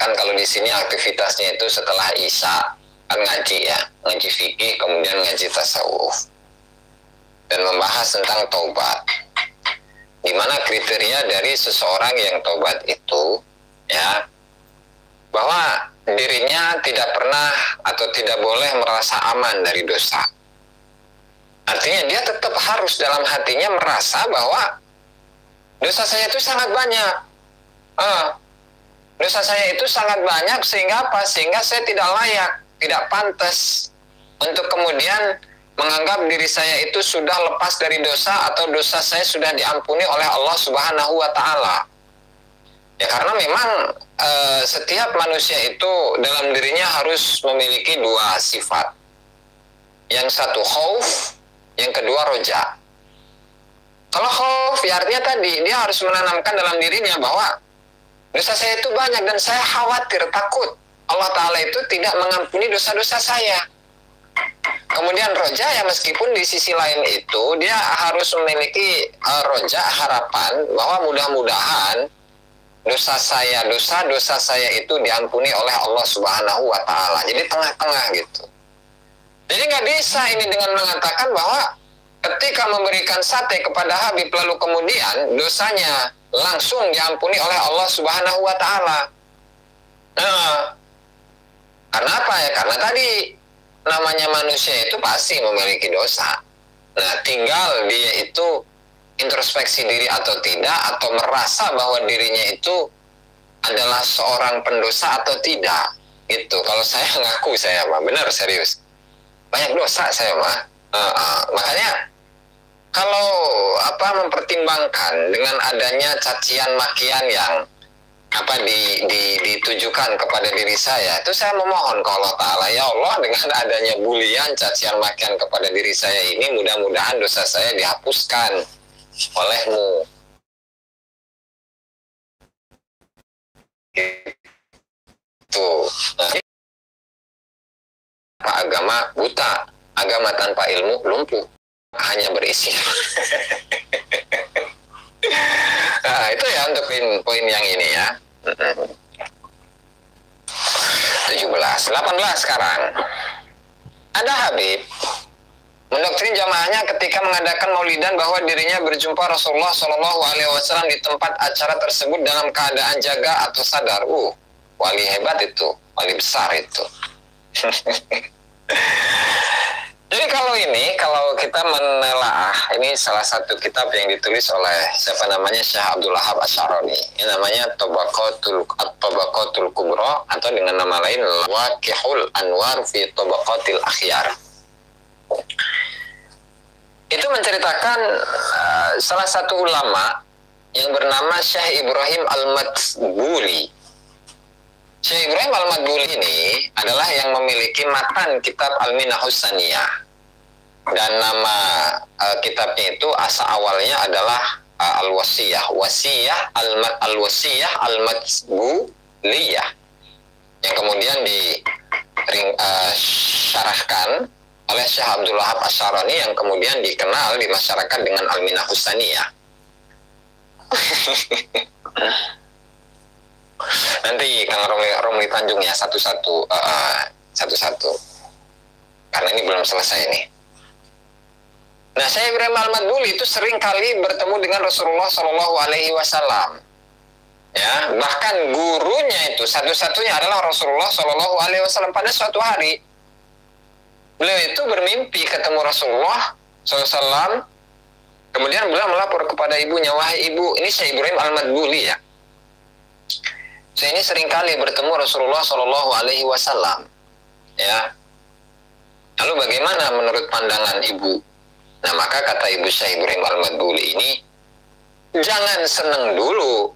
Speaker 1: kan kalau di sini aktivitasnya itu setelah Isa kan ngaji ya, ngaji fikih kemudian ngaji tasawuf dan membahas tentang taubat. Di mana kriteria dari seseorang yang taubat itu ya bahwa dirinya tidak pernah atau tidak boleh merasa aman dari dosa. Artinya dia tetap harus dalam hatinya merasa bahwa dosa saya itu sangat banyak. Uh, dosa saya itu sangat banyak sehingga apa? Sehingga saya tidak layak, tidak pantas untuk kemudian menganggap diri saya itu sudah lepas dari dosa atau dosa saya sudah diampuni oleh Allah Subhanahu wa taala. Ya karena memang e, setiap manusia itu dalam dirinya harus memiliki dua sifat. Yang satu khauf, yang kedua roja. Kalau khauf ya artinya tadi dia harus menanamkan dalam dirinya bahwa dosa saya itu banyak dan saya khawatir, takut Allah Ta'ala itu tidak mengampuni dosa-dosa saya Kemudian roja ya meskipun di sisi lain itu dia harus memiliki uh, roja harapan bahwa mudah-mudahan dosa saya, dosa-dosa saya itu diampuni oleh Allah Subhanahu wa taala. Jadi tengah-tengah gitu. Jadi nggak bisa ini dengan mengatakan bahwa ketika memberikan sate kepada Habib lalu kemudian dosanya langsung diampuni oleh Allah Subhanahu wa taala. Nah, karena apa ya? Karena tadi namanya manusia itu pasti memiliki dosa. Nah, tinggal dia itu introspeksi diri atau tidak atau merasa bahwa dirinya itu adalah seorang pendosa atau tidak. Itu kalau saya ngaku saya mah benar serius. Banyak dosa saya mah. Uh, uh, makanya kalau apa mempertimbangkan dengan adanya cacian makian yang apa di, di, ditujukan kepada diri saya. Itu saya memohon ke Allah Ta'ala ya Allah dengan adanya bulian cacian makian kepada diri saya ini mudah-mudahan dosa saya dihapuskan olehmu. Itu nah, agama buta agama tanpa ilmu lumpuh hanya berisi. Nah itu ya untuk poin poin yang ini ya 17 18 sekarang ada Habib mendoktrin jamaahnya ketika mengadakan maulidan bahwa dirinya berjumpa Rasulullah Shallallahu Alaihi Wasallam di tempat acara tersebut dalam keadaan jaga atau sadar. Uh, wali hebat itu, wali besar itu. Jadi kalau ini, kalau kita menelaah, ini salah satu kitab yang ditulis oleh siapa namanya Syekh Abdul Wahab Asyaroni. Ini namanya Tobaqatul Tobaqatul Kubro atau dengan nama lain Waqihul Anwar fi Tobaqatil Akhyar. itu menceritakan uh, salah satu ulama yang bernama Syekh Ibrahim Al-Matbuli. Syekh Ibrahim Al-Matbuli ini adalah yang memiliki matan kitab Al-Minahus. Dan nama uh, kitabnya itu asa awalnya adalah uh, Al-Wasiyah. Wasiyah Al-Wasiyah Al-Matbuliyah. Yang kemudian di uh, oleh Syekh Abdul Wahab Asyarani yang kemudian dikenal di masyarakat dengan Al-Minah Husaniyah. Nanti Kang Romli, Romli Tanjung ya satu-satu uh, satu-satu karena ini belum selesai nih. Nah, saya Ibrahim Al-Madbuli itu sering kali bertemu dengan Rasulullah Shallallahu Alaihi Wasallam. Ya, bahkan gurunya itu satu-satunya adalah Rasulullah Shallallahu Alaihi Wasallam. Pada suatu hari beliau itu bermimpi ketemu Rasulullah SAW kemudian beliau melapor kepada ibunya wahai ibu ini saya Ibrahim Al-Madbuli ya? Saya ini sering kali bertemu Rasulullah Shallallahu Alaihi Wasallam. Ya. Lalu bagaimana menurut pandangan ibu nah maka kata ibu Syekh Ibrahim Al-Madbuli ini jangan seneng dulu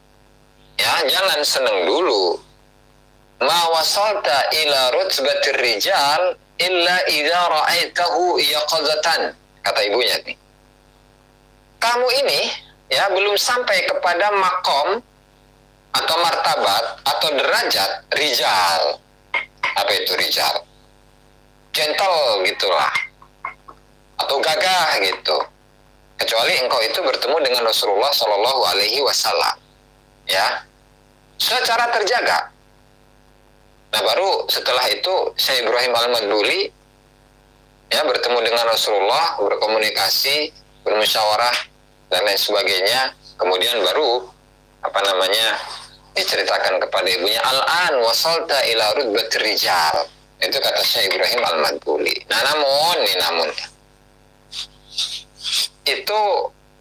Speaker 1: ya jangan seneng dulu ma wasalta ila rutbatir rijal illa idza ra'aitahu yaqazatan kata ibunya nih. Kamu ini ya belum sampai kepada makom atau martabat atau derajat rijal. Apa itu rijal? Gentle gitulah. Atau gagah gitu. Kecuali engkau itu bertemu dengan Rasulullah Shallallahu alaihi wasallam. Ya. Secara terjaga Nah baru setelah itu saya Ibrahim Al-Madbuli ya bertemu dengan Rasulullah, berkomunikasi, bermusyawarah dan lain sebagainya. Kemudian baru apa namanya diceritakan kepada ibunya Al-an wasalta ila rutbat. Itu kata saya Ibrahim Al-Madbuli. Nah namun, nih namun itu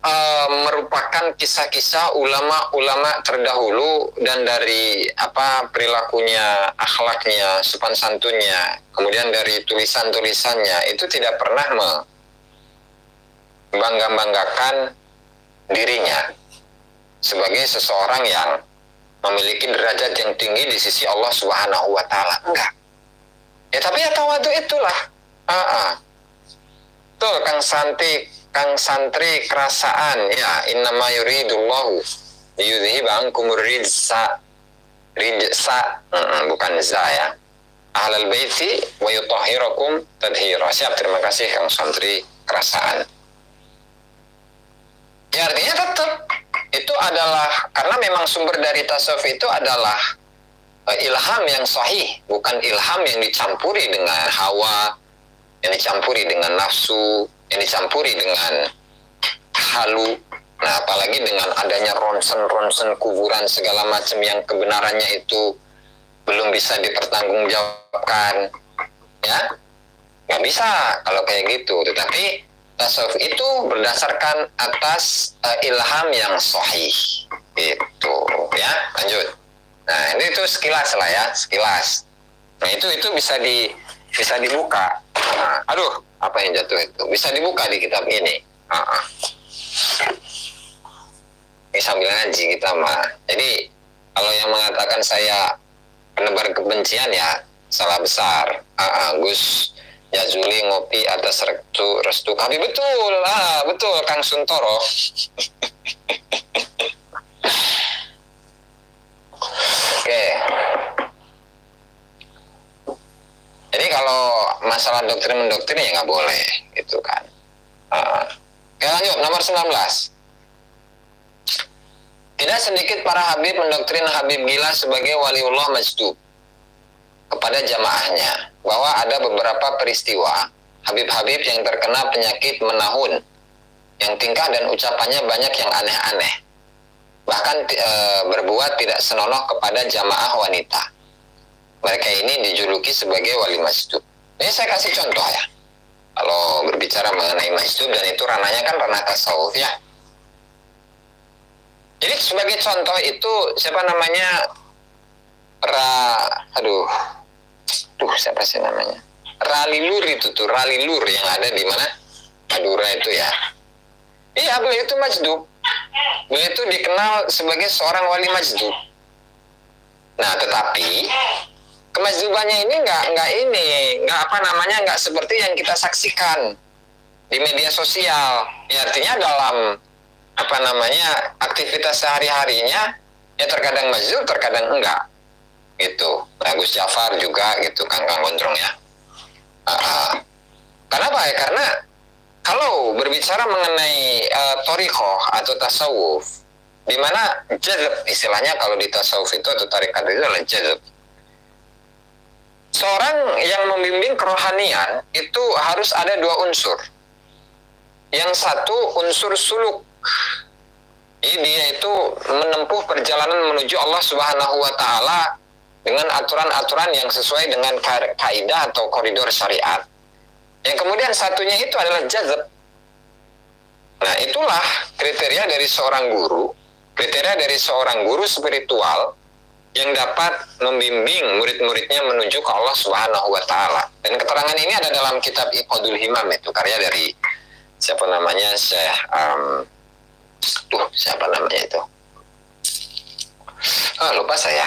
Speaker 1: uh, merupakan kisah-kisah ulama-ulama terdahulu dan dari apa perilakunya, akhlaknya, sopan santunnya, kemudian dari tulisan-tulisannya itu tidak pernah membangga-banggakan dirinya sebagai seseorang yang memiliki derajat yang tinggi di sisi Allah Subhanahu wa taala. Enggak. Ya tapi ya tawadu itulah. Ah, ah. Tuh Kang Santi kang santri kerasaan. Ya innama yuridullahu yudhib ankum rijsa. Rijsa bukan za ya. Ahlal baiti wa yutahhirakum siap terima kasih kang santri kerasaan. Ya artinya tetap itu adalah karena memang sumber dari tasawuf itu adalah uh, ilham yang sahih bukan ilham yang dicampuri dengan hawa yang dicampuri dengan nafsu yang dicampuri dengan halu. Nah apalagi dengan adanya ronsen-ronsen kuburan segala macam yang kebenarannya itu belum bisa dipertanggungjawabkan. Ya nggak bisa kalau kayak gitu. Tetapi tasawuf itu berdasarkan atas uh, ilham yang sahih. Itu ya. Lanjut. Nah ini itu sekilas lah ya sekilas. Nah itu itu bisa di bisa dibuka. Nah, aduh. apa yang jatuh itu? Bisa dibuka di kitab ini. Uh -uh. ini sambil ngaji kita mah. Jadi kalau yang mengatakan saya penebar kebencian ya salah besar. Uh -uh. Gus Jazuli ngopi atas restu restu. Kami betul. Ah betul Kang Suntoro Oke, Jadi kalau masalah doktrin mendoktrin ya nggak boleh, gitu kan. Uh, oke lanjut, nomor 19. Tidak sedikit para Habib mendoktrin Habib Gila sebagai waliullah majdub kepada jamaahnya bahwa ada beberapa peristiwa Habib-Habib yang terkena penyakit menahun yang tingkah dan ucapannya banyak yang aneh-aneh bahkan e, berbuat tidak senonoh kepada jamaah wanita mereka ini dijuluki sebagai wali masjid. Ini saya kasih contoh ya. Kalau berbicara mengenai masjid dan itu ranahnya kan ranah tasawuf ya. Jadi sebagai contoh itu siapa namanya Ra, aduh, tuh siapa sih namanya? Ralilur itu tuh, Ralilur yang ada di mana? Madura itu ya. Iya, beliau itu majdub. Beliau itu dikenal sebagai seorang wali majdub. Nah, tetapi kemajdubannya ini nggak nggak ini nggak apa namanya nggak seperti yang kita saksikan di media sosial. Ya, artinya dalam apa namanya aktivitas sehari harinya ya terkadang majdub terkadang enggak gitu. Agus Jafar juga gitu Kang Kang Gondrong ya. Uh, kenapa ya? Karena kalau berbicara mengenai uh, torikoh atau tasawuf, di mana istilahnya kalau di tasawuf itu atau tarikat itu adalah jazab. Seorang yang membimbing kerohanian itu harus ada dua unsur. Yang satu unsur suluk. Jadi dia menempuh perjalanan menuju Allah Subhanahu wa taala dengan aturan-aturan yang sesuai dengan kaidah atau koridor syariat. Yang kemudian satunya itu adalah jazab. Nah, itulah kriteria dari seorang guru kriteria dari seorang guru spiritual yang dapat membimbing murid-muridnya menuju ke Allah Subhanahu wa taala. Dan keterangan ini ada dalam kitab Iqadul Himam itu karya dari siapa namanya Syekh um, tuh siapa namanya itu? Oh, lupa saya.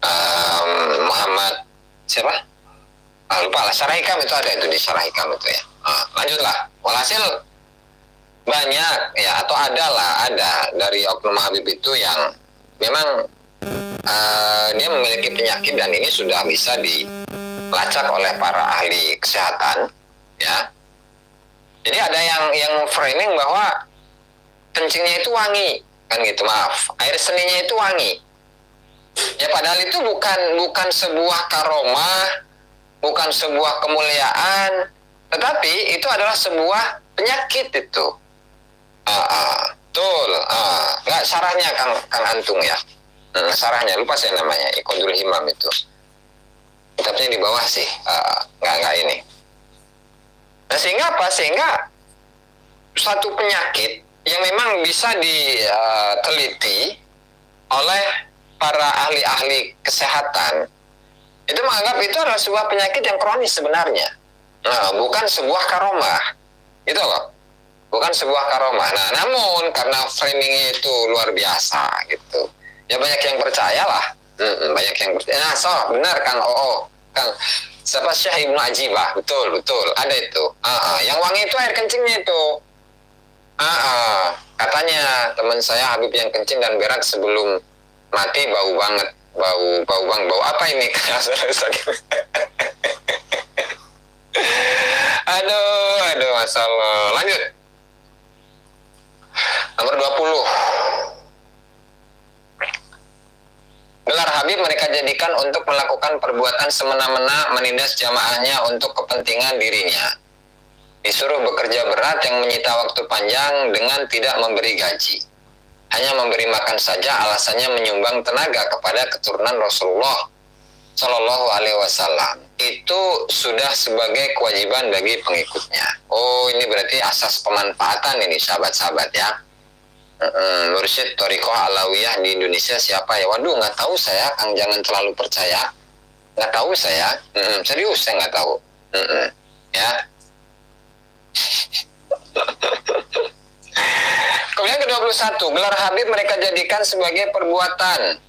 Speaker 1: Um, Muhammad siapa? Ah, lupa lah Syarah Hikam itu ada itu di Syarah Hikam itu ya. Ah, lanjutlah. Walhasil banyak ya atau ada lah ada dari oknum Habib itu yang memang uh, dia memiliki penyakit dan ini sudah bisa dilacak oleh para ahli kesehatan ya jadi ada yang yang framing bahwa kencingnya itu wangi kan gitu maaf air seninya itu wangi ya padahal itu bukan bukan sebuah karomah bukan sebuah kemuliaan tetapi itu adalah sebuah penyakit itu Ah, ah, betul. Ah, nggak sarahnya Kang Kang Antung ya. Hmm, sarahnya lupa saya namanya Ikodul Himam itu. Kitabnya di bawah sih. Ah, nggak nggak ini. Nah sehingga apa? Sehingga satu penyakit yang memang bisa diteliti oleh para ahli-ahli kesehatan itu menganggap itu adalah sebuah penyakit yang kronis sebenarnya. Nah, bukan sebuah karomah. Itu loh bukan sebuah karomah. Nah, namun karena framingnya itu luar biasa gitu, ya banyak yang percaya lah. Hmm, banyak yang percaya. Nah, so benar Kang Oo, Kang siapa Syekh Ibnu Ajibah, betul betul ada itu. Uh, uh, yang wangi itu air kencingnya itu. Uh, uh, katanya teman saya Habib yang kencing dan berak sebelum mati bau banget, bau bau bang bau apa ini? aduh, aduh masalah. Lanjut. Nomor 20. Gelar Habib mereka jadikan untuk melakukan perbuatan semena-mena menindas jamaahnya untuk kepentingan dirinya. Disuruh bekerja berat yang menyita waktu panjang dengan tidak memberi gaji. Hanya memberi makan saja alasannya menyumbang tenaga kepada keturunan Rasulullah Shallallahu Alaihi Wasallam itu sudah sebagai kewajiban bagi pengikutnya. Oh ini berarti asas pemanfaatan ini sahabat-sahabat ya uh, Toriko Alawiyah di Indonesia siapa ya? Waduh nggak tahu saya, Kang jangan terlalu percaya. Nggak tahu saya, uh, serius saya nggak tahu. Uh, ya. Kemudian ke-21, gelar Habib mereka jadikan sebagai perbuatan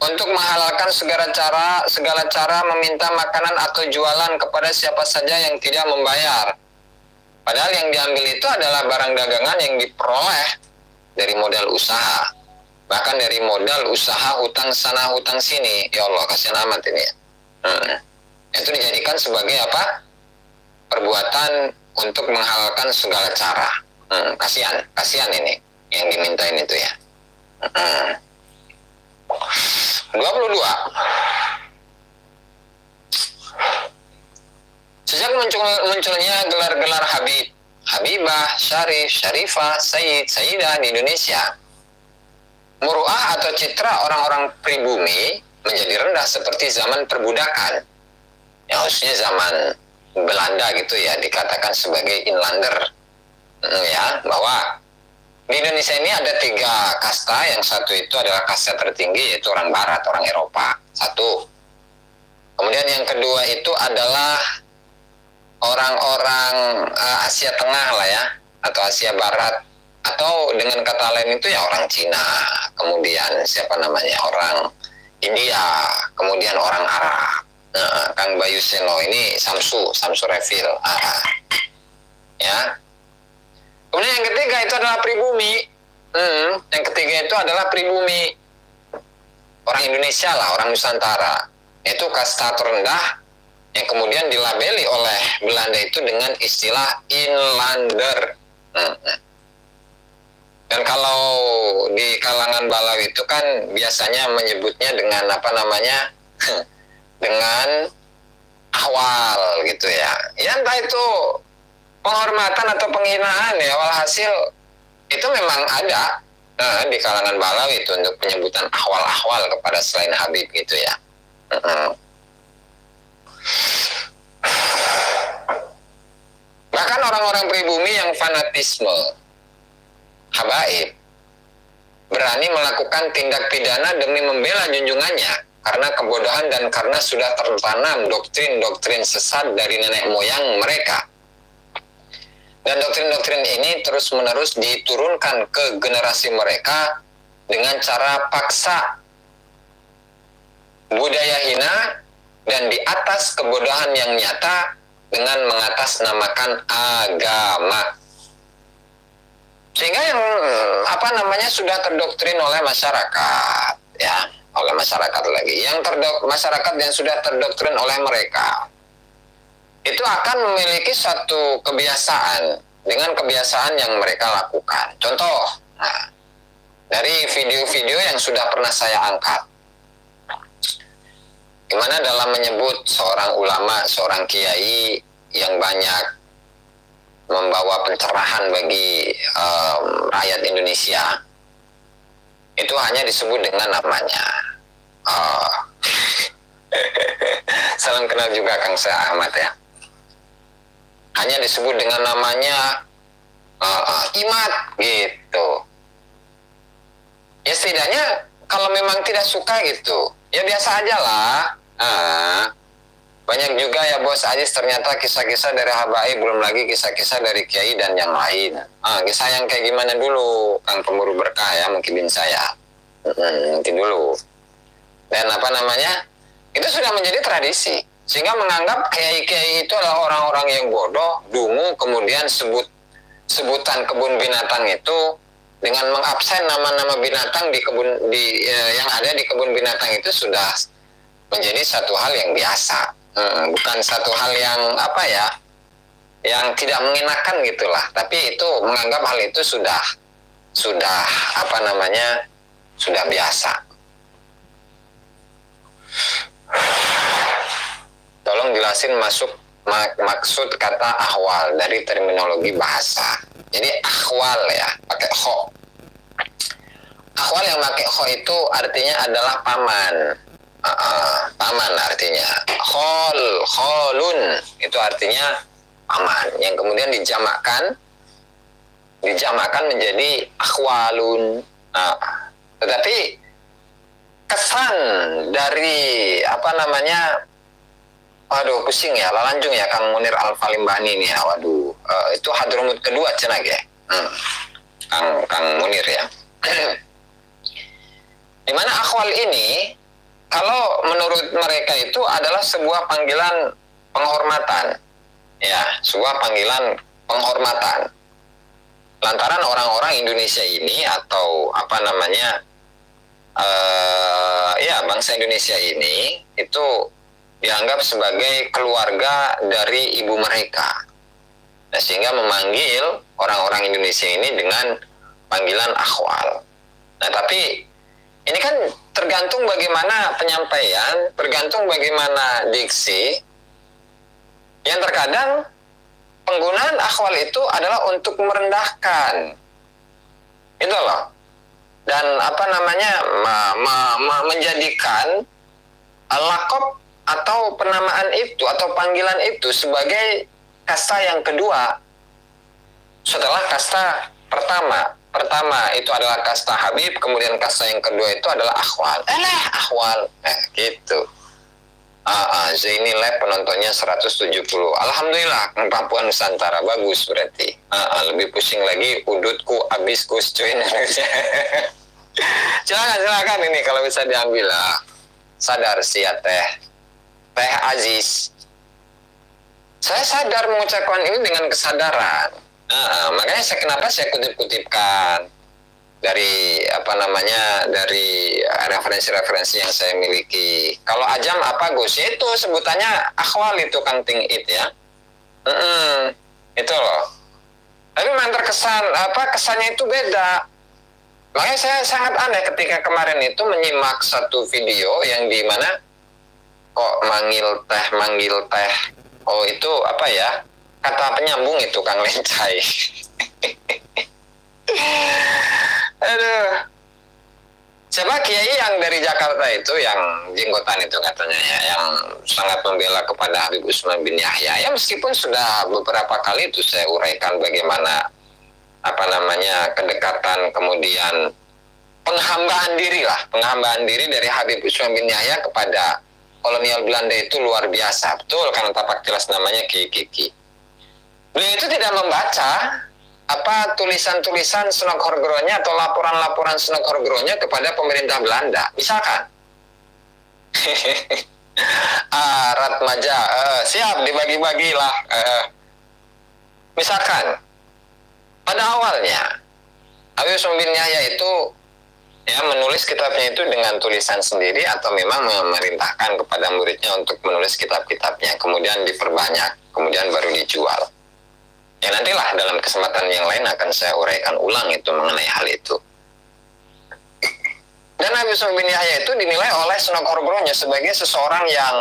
Speaker 1: untuk menghalalkan segala cara segala cara meminta makanan atau jualan kepada siapa saja yang tidak membayar. Padahal yang diambil itu adalah barang dagangan yang diperoleh dari modal usaha bahkan dari modal usaha hutang sana hutang sini ya Allah kasihan amat ini hmm. itu dijadikan sebagai apa perbuatan untuk menghalalkan segala cara hmm. kasihan kasihan ini yang dimintain itu ya hmm. 22 Sejak muncul, munculnya gelar-gelar Habib Habibah, Syarif, Syarifah, Sayyid, Sayyidah di Indonesia, muruah atau citra orang-orang pribumi menjadi rendah seperti zaman perbudakan. Ya khususnya zaman Belanda gitu ya, dikatakan sebagai inlander. Hmm, ya, bahwa di Indonesia ini ada tiga kasta, yang satu itu adalah kasta tertinggi yaitu orang barat, orang Eropa. Satu. Kemudian yang kedua itu adalah orang-orang uh, Asia Tengah lah ya atau Asia Barat. Atau dengan kata lain itu ya orang Cina kemudian siapa namanya orang India kemudian orang Arab. Nah, Kang Bayu Seno ini Samsu Samsu Refill ah. ya. Kemudian yang ketiga itu adalah pribumi. Hmm, yang ketiga itu adalah pribumi. Orang Indonesia lah orang Nusantara. Itu kasta terendah yang kemudian dilabeli oleh Belanda itu dengan istilah inlander hmm. Dan kalau di kalangan Balawi itu kan biasanya menyebutnya dengan apa namanya? dengan awal gitu ya. Ya entah itu penghormatan atau penghinaan ya walhasil itu memang ada nah, di kalangan Balawi itu untuk penyebutan awal-awal kepada selain Habib gitu ya. Bahkan orang-orang pribumi yang fanatisme habaib berani melakukan tindak pidana demi membela junjungannya karena kebodohan dan karena sudah tertanam doktrin-doktrin sesat dari nenek moyang mereka. Dan doktrin-doktrin ini terus-menerus diturunkan ke generasi mereka dengan cara paksa budaya hina dan di atas kebodohan yang nyata dengan mengatasnamakan agama. Sehingga yang apa namanya sudah terdoktrin oleh masyarakat ya oleh masyarakat lagi. Yang terdok masyarakat yang sudah terdoktrin oleh mereka itu akan memiliki satu kebiasaan dengan kebiasaan yang mereka lakukan. Contoh nah, dari video-video yang sudah pernah saya angkat gimana dalam menyebut seorang ulama seorang kiai yang banyak membawa pencerahan bagi um, rakyat Indonesia itu hanya disebut dengan namanya. Uh, salam kenal juga Kang Syah Ahmad ya. Hanya disebut dengan namanya uh, uh, imat gitu. Ya setidaknya kalau memang tidak suka gitu, ya biasa aja lah. Uh, banyak juga ya bos Ajis ternyata kisah-kisah dari Habai belum lagi kisah-kisah dari Kiai dan yang lain. Ah, kisah yang kayak gimana dulu Kang pemburu berkah ya mungkin saya. Hmm, nanti dulu. Dan apa namanya? Itu sudah menjadi tradisi sehingga menganggap kiai-kiai itu adalah orang-orang yang bodoh, dungu, kemudian sebut sebutan kebun binatang itu dengan mengabsen nama-nama binatang di kebun di eh, yang ada di kebun binatang itu sudah menjadi satu hal yang biasa. Hmm, bukan satu hal yang apa ya yang tidak mengenakan gitulah. Tapi itu menganggap hal itu sudah sudah apa namanya sudah biasa. Tolong jelasin masuk mak maksud kata ahwal dari terminologi bahasa. Jadi ahwal ya pakai ho ahwal yang pakai ho itu artinya adalah paman uh, paman artinya. Khol kholun. Itu artinya paman yang kemudian dijamakkan dijamakkan menjadi akhwalun. Nah, tetapi kesan dari apa namanya waduh pusing ya lalanjung ya Kang Munir Al Falimbani nih ya waduh. Uh, itu hadromut kedua cenag ya? Hmm. Kang Kang Munir ya. Di mana akhwal ini kalau menurut mereka itu adalah sebuah panggilan penghormatan. Ya sebuah panggilan penghormatan. Lantaran orang-orang Indonesia ini atau apa namanya uh, ya bangsa Indonesia ini itu dianggap sebagai keluarga dari ibu mereka. Nah, sehingga memanggil orang-orang Indonesia ini dengan panggilan akhwal. Nah tapi ini kan tergantung bagaimana penyampaian, tergantung bagaimana diksi. Yang terkadang penggunaan akhwal itu adalah untuk merendahkan. Itu loh. Dan apa namanya ma, ma, ma, menjadikan lakop atau penamaan itu atau panggilan itu sebagai kasta yang kedua setelah kasta pertama pertama itu adalah kasta Habib, kemudian kasta yang kedua itu adalah akhwal. Eh, akhwal. Eh, gitu. Ah, ah, Zaini Lab penontonnya 170. Alhamdulillah, Papua Nusantara bagus berarti. Ah, ah, lebih pusing lagi, udutku habis Gus cuy. silakan, silakan ini kalau bisa diambil lah. Sadar sih ya teh. Teh Aziz. Saya sadar mengucapkan ini dengan kesadaran. Ah, makanya saya kenapa saya kutip-kutipkan dari apa namanya dari referensi-referensi yang saya miliki. Kalau ajam apa Gus? Ya itu sebutannya akhwal itu kan ting it ya. Mm -mm, itu loh. Tapi memang terkesan apa kesannya itu beda. Makanya saya sangat aneh ketika kemarin itu menyimak satu video yang di mana kok manggil teh manggil teh. Oh itu apa ya? Kata penyambung itu Kang Lencai. Aduh. Siapa kiai yang dari Jakarta itu yang jenggotan itu katanya ya, yang sangat membela kepada Habib Usman bin Yahya. Ya meskipun sudah beberapa kali itu saya uraikan bagaimana apa namanya kedekatan kemudian penghambaan diri lah, penghambaan diri dari Habib Usman bin Yahya kepada kolonial Belanda itu luar biasa. Betul karena tapak jelas namanya Kiai Kiki. Beliau itu tidak membaca apa tulisan-tulisan Senok Horgronya atau laporan-laporan Senok Horgronya kepada pemerintah Belanda, misalkan. ah, Ratmaja, uh, siap dibagi-bagilah. Uh, misalkan, pada awalnya, Habib bin Yahya itu ya menulis kitabnya itu dengan tulisan sendiri atau memang memerintahkan kepada muridnya untuk menulis kitab-kitabnya, kemudian diperbanyak, kemudian baru dijual. Ya nantilah dalam kesempatan yang lain akan saya uraikan ulang itu mengenai hal itu. Dan Nabi bin Yahya itu dinilai oleh Sunan Horgronya sebagai seseorang yang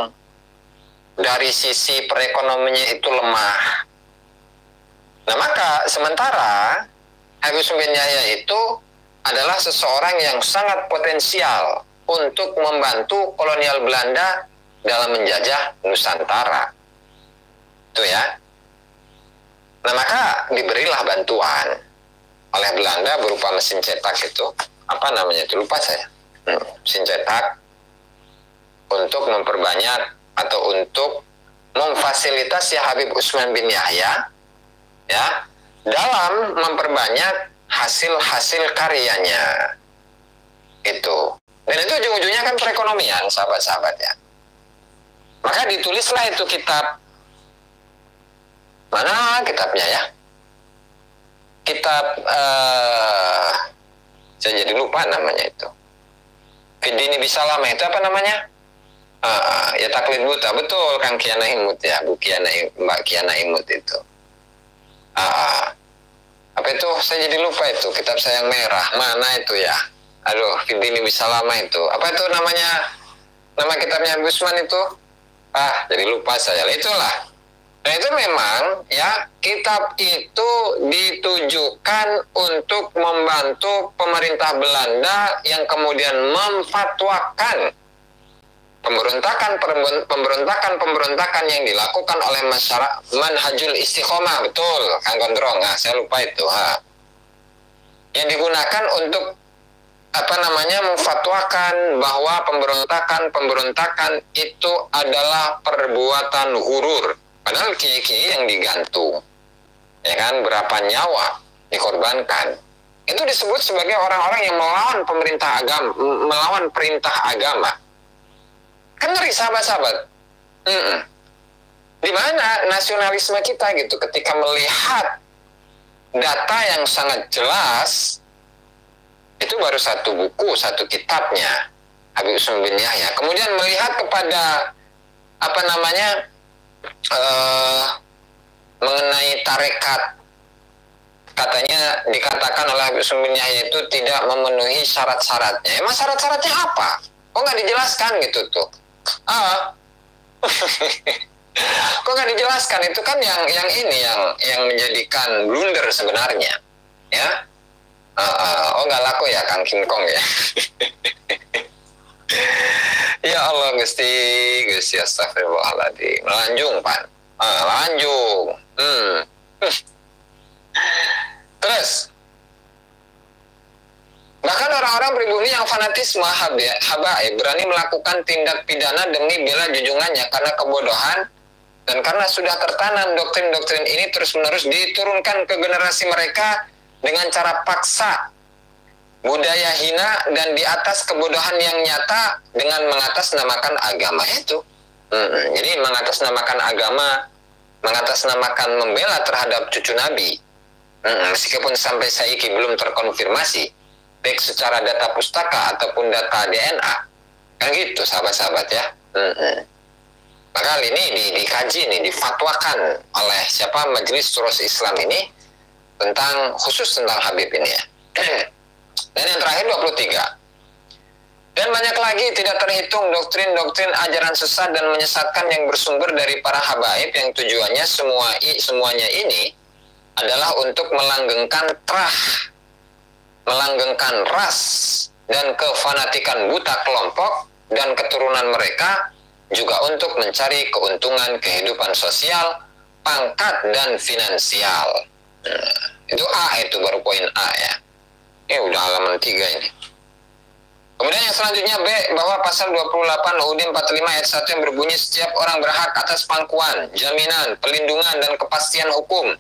Speaker 1: dari sisi perekonomiannya itu lemah. Nah maka sementara Habib bin Yahya itu adalah seseorang yang sangat potensial untuk membantu kolonial Belanda dalam menjajah Nusantara. Itu ya. Nah maka diberilah bantuan oleh Belanda berupa mesin cetak itu. Apa namanya itu? Lupa saya. Hmm, mesin cetak untuk memperbanyak atau untuk memfasilitasi Habib Usman bin Yahya ya dalam memperbanyak hasil-hasil karyanya. Itu. Dan itu ujung-ujungnya kan perekonomian sahabat-sahabat ya. Maka ditulislah itu kitab Mana kitabnya ya? Kitab uh, saya jadi lupa namanya itu. Fidini bisa lama itu apa namanya? Uh, ya taklid buta. Betul Kang Kiana Imut ya. Bu Kiana Mbak Kiana Imut itu. Uh, apa itu? Saya jadi lupa itu. Kitab saya yang merah. Mana itu ya? Aduh Fidini bisa lama itu. Apa itu namanya? Nama kitabnya Gusman itu? Ah jadi lupa saya. Itulah Nah itu memang ya kitab itu ditujukan untuk membantu pemerintah Belanda yang kemudian memfatwakan pemberontakan pemberontakan pemberontakan yang dilakukan oleh masyarakat manhajul istiqomah betul Kang Gondrong nah, saya lupa itu ha. yang digunakan untuk apa namanya memfatwakan bahwa pemberontakan pemberontakan itu adalah perbuatan hurur Padahal kiai-kiai yang digantung, ya kan berapa nyawa dikorbankan, itu disebut sebagai orang-orang yang melawan pemerintah agama, melawan perintah agama. Kan ngeri sahabat-sahabat. -mm. Di mana nasionalisme kita gitu ketika melihat data yang sangat jelas itu baru satu buku, satu kitabnya Habib Usman bin Yahya. Kemudian melihat kepada apa namanya uh, mengenai tarekat katanya dikatakan oleh Habib itu tidak memenuhi syarat-syaratnya. Emang syarat-syaratnya apa? Kok nggak dijelaskan gitu tuh? Ah, kok nggak dijelaskan? Itu kan yang yang ini yang yang menjadikan blunder sebenarnya, ya. Uh, uh, oh nggak laku ya Kang King Kong ya. ya Allah Gusti Gusti Astagfirullahaladzim lanjung Pak. Ah, lanjung. Hmm. terus. Bahkan orang-orang pribumi yang fanatisme habaib berani melakukan tindak pidana demi bela junjungannya karena kebodohan dan karena sudah tertanam doktrin-doktrin ini terus-menerus diturunkan ke generasi mereka dengan cara paksa budaya hina dan di atas kebodohan yang nyata dengan mengatasnamakan agama itu. Hmm, jadi mengatasnamakan agama, mengatasnamakan membela terhadap cucu Nabi, hmm, meskipun sampai saiki belum terkonfirmasi baik secara data pustaka ataupun data DNA kan gitu sahabat-sahabat ya hmm. maka hal ini di, dikaji nih difatwakan oleh siapa majelis terus Islam ini tentang khusus tentang Habib ini ya dan yang terakhir 23 dan banyak lagi tidak terhitung doktrin-doktrin ajaran sesat dan menyesatkan yang bersumber dari para habaib yang tujuannya semua semuanya ini adalah untuk melanggengkan terah melanggengkan ras dan kefanatikan buta kelompok dan keturunan mereka juga untuk mencari keuntungan kehidupan sosial, pangkat dan finansial. Nah, itu A itu baru poin A ya. Ini udah halaman 3 ini. Kemudian yang selanjutnya B bahwa pasal 28 UUD 45 ayat 1 yang berbunyi setiap orang berhak atas pangkuan, jaminan, pelindungan dan kepastian hukum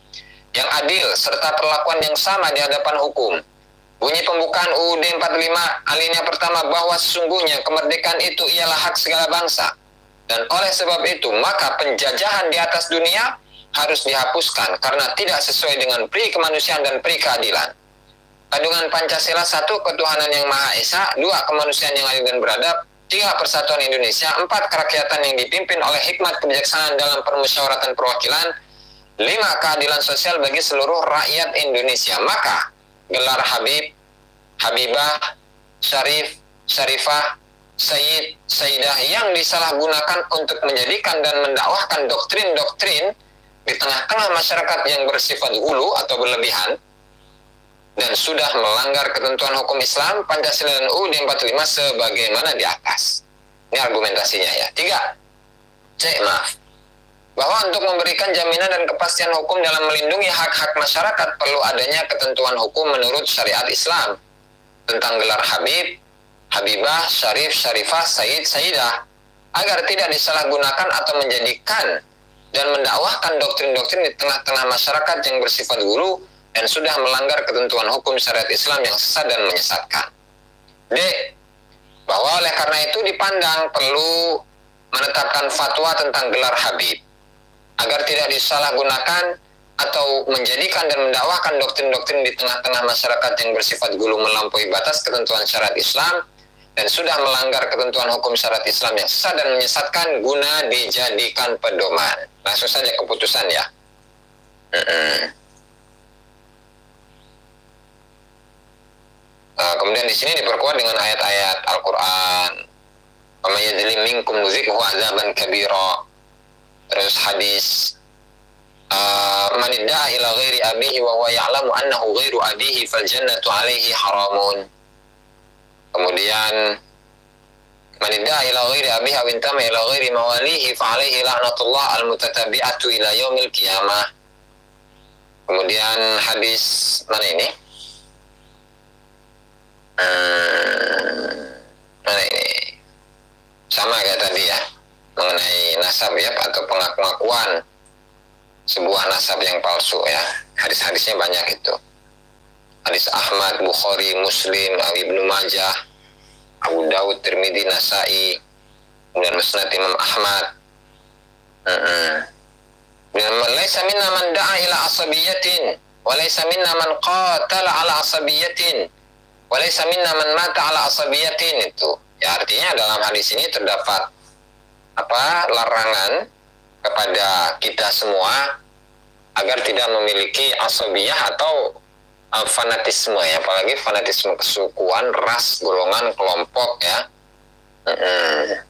Speaker 1: yang adil serta perlakuan yang sama di hadapan hukum Bunyi pembukaan UUD 45 alinea pertama bahwa sesungguhnya kemerdekaan itu ialah hak segala bangsa. Dan oleh sebab itu, maka penjajahan di atas dunia harus dihapuskan karena tidak sesuai dengan pri kemanusiaan dan pri keadilan. Kandungan Pancasila satu ketuhanan yang Maha Esa, dua kemanusiaan yang adil dan beradab, tiga persatuan Indonesia, empat kerakyatan yang dipimpin oleh hikmat kebijaksanaan dalam permusyawaratan perwakilan, lima keadilan sosial bagi seluruh rakyat Indonesia. Maka gelar Habib, Habibah, Syarif, Syarifah, Sayyid, Sayyidah yang disalahgunakan untuk menjadikan dan mendakwahkan doktrin-doktrin di tengah-tengah masyarakat yang bersifat hulu atau berlebihan dan sudah melanggar ketentuan hukum Islam Pancasila dan UUD 45 sebagaimana di atas. Ini argumentasinya ya. Tiga, C, maaf bahwa untuk memberikan jaminan dan kepastian hukum dalam melindungi hak-hak masyarakat perlu adanya ketentuan hukum menurut syariat Islam tentang gelar Habib, Habibah, Syarif, Syarifah, Said, Sayyidah agar tidak disalahgunakan atau menjadikan dan mendakwahkan doktrin-doktrin di tengah-tengah masyarakat yang bersifat guru dan sudah melanggar ketentuan hukum syariat Islam yang sesat dan menyesatkan. D. Bahwa oleh karena itu dipandang perlu menetapkan fatwa tentang gelar Habib agar tidak disalahgunakan atau menjadikan dan mendakwahkan doktrin-doktrin di tengah-tengah masyarakat yang bersifat gulu melampaui batas ketentuan syarat Islam dan sudah melanggar ketentuan hukum syarat Islam yang sesat dan menyesatkan guna dijadikan pedoman. Langsung saja keputusan ya. Nah, kemudian di sini diperkuat dengan ayat-ayat Al-Quran. Pemayadili minkum nuzikhu azaban kabira. Terus hadis uh, man ila ghairi abihi wa huwa ya'lamu annahu ghairu abihi fal jannatu alaihi haramun. Kemudian man idda'a ila ghairi abihi aw intama ila ghairi mawalihi fa alaihi la'natullah al mutatabi'atu ila yaumil qiyamah. Kemudian hadis mana ini mana ini? Sama kayak tadi ya mengenai nasab ya atau pengakuan sebuah nasab yang palsu ya. Hadis-hadisnya banyak itu. Hadis Ahmad Bukhari Muslim Ibnu Majah Abu Dawud Tirmidzi Nasai kemudian Musnad Imam Ahmad. Dan laisa minna man da'a ila asabiyatin wa laisa minna man qatala ala asabiyatin wa laisa minna man mata ala asabiyatin itu. Ya artinya dalam hadis ini terdapat apa larangan kepada kita semua agar tidak memiliki asobiyah atau uh, fanatisme ya. Apalagi fanatisme kesukuan ras golongan kelompok ya. Hmm.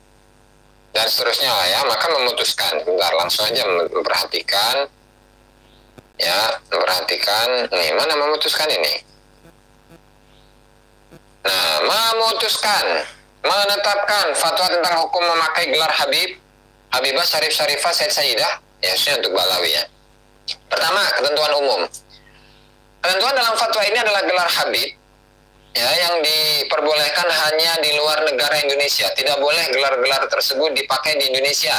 Speaker 1: dan seterusnya lah ya. Maka memutuskan. Bentar langsung aja memperhatikan. Ya memperhatikan. Nih mana memutuskan ini nah memutuskan menetapkan fatwa tentang hukum memakai gelar Habib, Habibah Syarif Syarifah Said Sayyidah, ya sudah untuk Balawi ya. Pertama, ketentuan umum. Ketentuan dalam fatwa ini adalah gelar Habib ya yang diperbolehkan hanya di luar negara Indonesia. Tidak boleh gelar-gelar tersebut dipakai di Indonesia.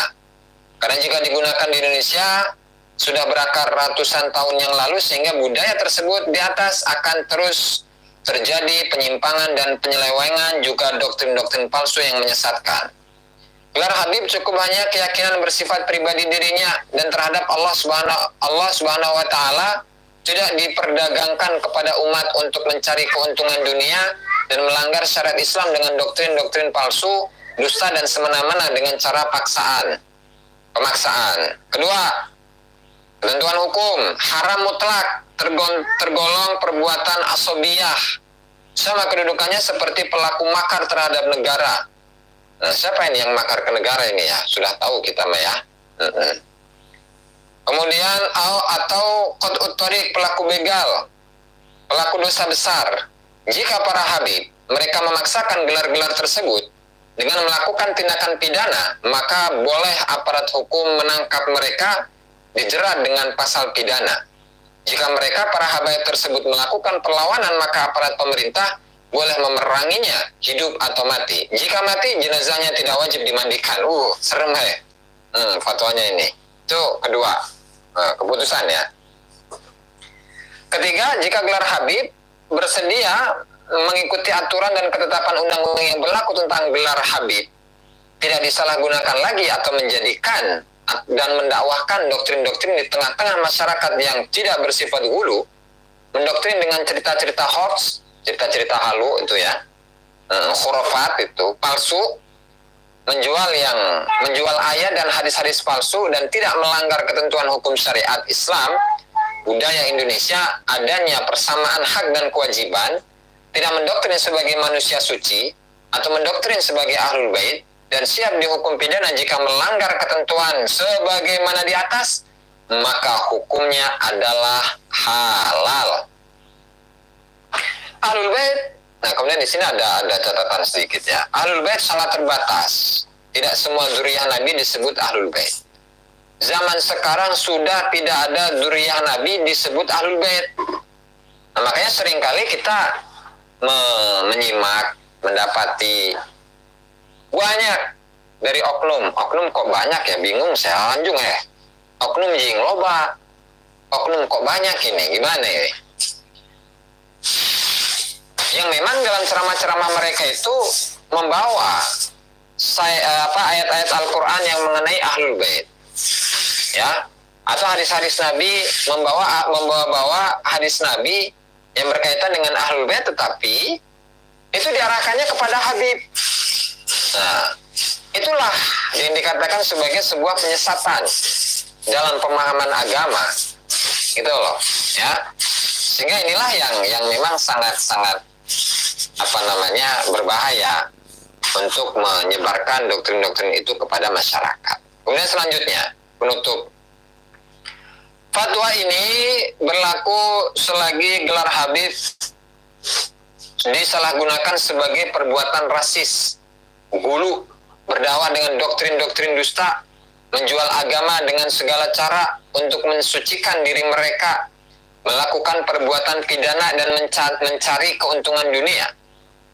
Speaker 1: Karena jika digunakan di Indonesia sudah berakar ratusan tahun yang lalu sehingga budaya tersebut di atas akan terus terjadi penyimpangan dan penyelewengan juga doktrin-doktrin palsu yang menyesatkan. Gelar Habib cukup hanya keyakinan bersifat pribadi dirinya dan terhadap Allah Subhanahu Allah Subhanahu wa taala tidak diperdagangkan kepada umat untuk mencari keuntungan dunia dan melanggar syariat Islam dengan doktrin-doktrin palsu, dusta dan semena-mena dengan cara paksaan, pemaksaan. Kedua, ketentuan hukum haram mutlak tergolong perbuatan asobiyah sama kedudukannya seperti pelaku makar terhadap negara Nah, siapa ini yang makar ke negara ini ya? Sudah tahu kita mah ya. Kemudian atau kot utorik pelaku begal, pelaku dosa besar. Jika para habib mereka memaksakan gelar-gelar tersebut dengan melakukan tindakan pidana, maka boleh aparat hukum menangkap mereka dijerat dengan pasal pidana. Jika mereka para habaib tersebut melakukan perlawanan, maka aparat pemerintah boleh memeranginya hidup atau mati. Jika mati jenazahnya tidak wajib dimandikan. Uh, serem ya. Hmm, fatwanya ini. Itu kedua uh, keputusan ya. Ketiga, jika gelar Habib bersedia mengikuti aturan dan ketetapan undang-undang yang berlaku tentang gelar Habib, tidak disalahgunakan lagi atau menjadikan dan mendakwahkan doktrin-doktrin di tengah-tengah masyarakat yang tidak bersifat hulu, mendoktrin dengan cerita-cerita hoax, cerita-cerita halu itu ya uh, khurafat itu palsu menjual yang menjual ayat dan hadis-hadis palsu dan tidak melanggar ketentuan hukum syariat Islam budaya Indonesia adanya persamaan hak dan kewajiban tidak mendoktrin sebagai manusia suci atau mendoktrin sebagai ahlul bait dan siap dihukum pidana jika melanggar ketentuan sebagaimana di atas maka hukumnya adalah halal Ahlul Bait. Nah, kemudian di sini ada ada catatan sedikit ya. Ahlul Bait sangat terbatas. Tidak semua zuriyah Nabi disebut Ahlul Bait. Zaman sekarang sudah tidak ada zuriyah Nabi disebut Ahlul Bait. Nah, makanya sering kali kita me menyimak, mendapati banyak dari oknum. Oknum kok banyak ya, bingung saya lanjung ya. Oknum jing loba. Oknum kok banyak ini, gimana ya? yang memang dalam ceramah-ceramah mereka itu membawa saya eh, apa ayat-ayat Al-Qur'an yang mengenai ahlul bait. Ya, atau hadis-hadis Nabi membawa membawa-bawa hadis Nabi yang berkaitan dengan ahlul bait tetapi itu diarahkannya kepada Habib. Nah, itulah yang dikatakan sebagai sebuah penyesatan dalam pemahaman agama. Gitu loh, ya. Sehingga inilah yang yang memang sangat-sangat apa namanya berbahaya untuk menyebarkan doktrin-doktrin itu kepada masyarakat. Kemudian selanjutnya penutup fatwa ini berlaku selagi gelar Habib disalahgunakan sebagai perbuatan rasis, gulu, berdakwah dengan doktrin-doktrin dusta, menjual agama dengan segala cara untuk mensucikan diri mereka melakukan perbuatan pidana dan mencari keuntungan dunia.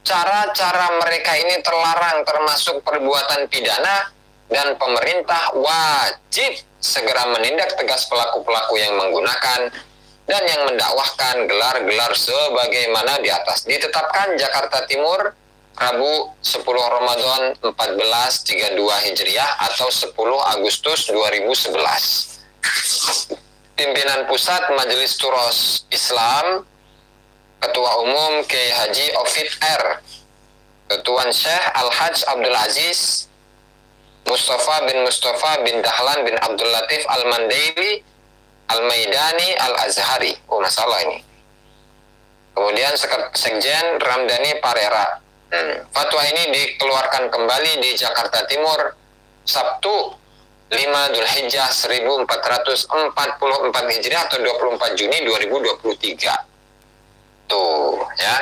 Speaker 1: Cara-cara mereka ini terlarang termasuk perbuatan pidana dan pemerintah wajib segera menindak tegas pelaku-pelaku yang menggunakan dan yang mendakwahkan gelar-gelar sebagaimana di atas. Ditetapkan Jakarta Timur Rabu 10 Ramadan 1432 Hijriah atau 10 Agustus 2011 pimpinan pusat Majelis Turos Islam, Ketua Umum K. Haji Ofid R, Ketua Syekh Al-Hajj Abdul Aziz, Mustafa bin Mustafa bin Dahlan bin Abdul Latif Al-Mandaili, Al-Maidani Al-Azhari. Oh, masalah ini. Kemudian Sekjen Ramdhani Parera. Hmm. Fatwa ini dikeluarkan kembali di Jakarta Timur Sabtu 5 Dzulhijjah 1444 Hijriah atau 24 Juni 2023. Tuh, ya.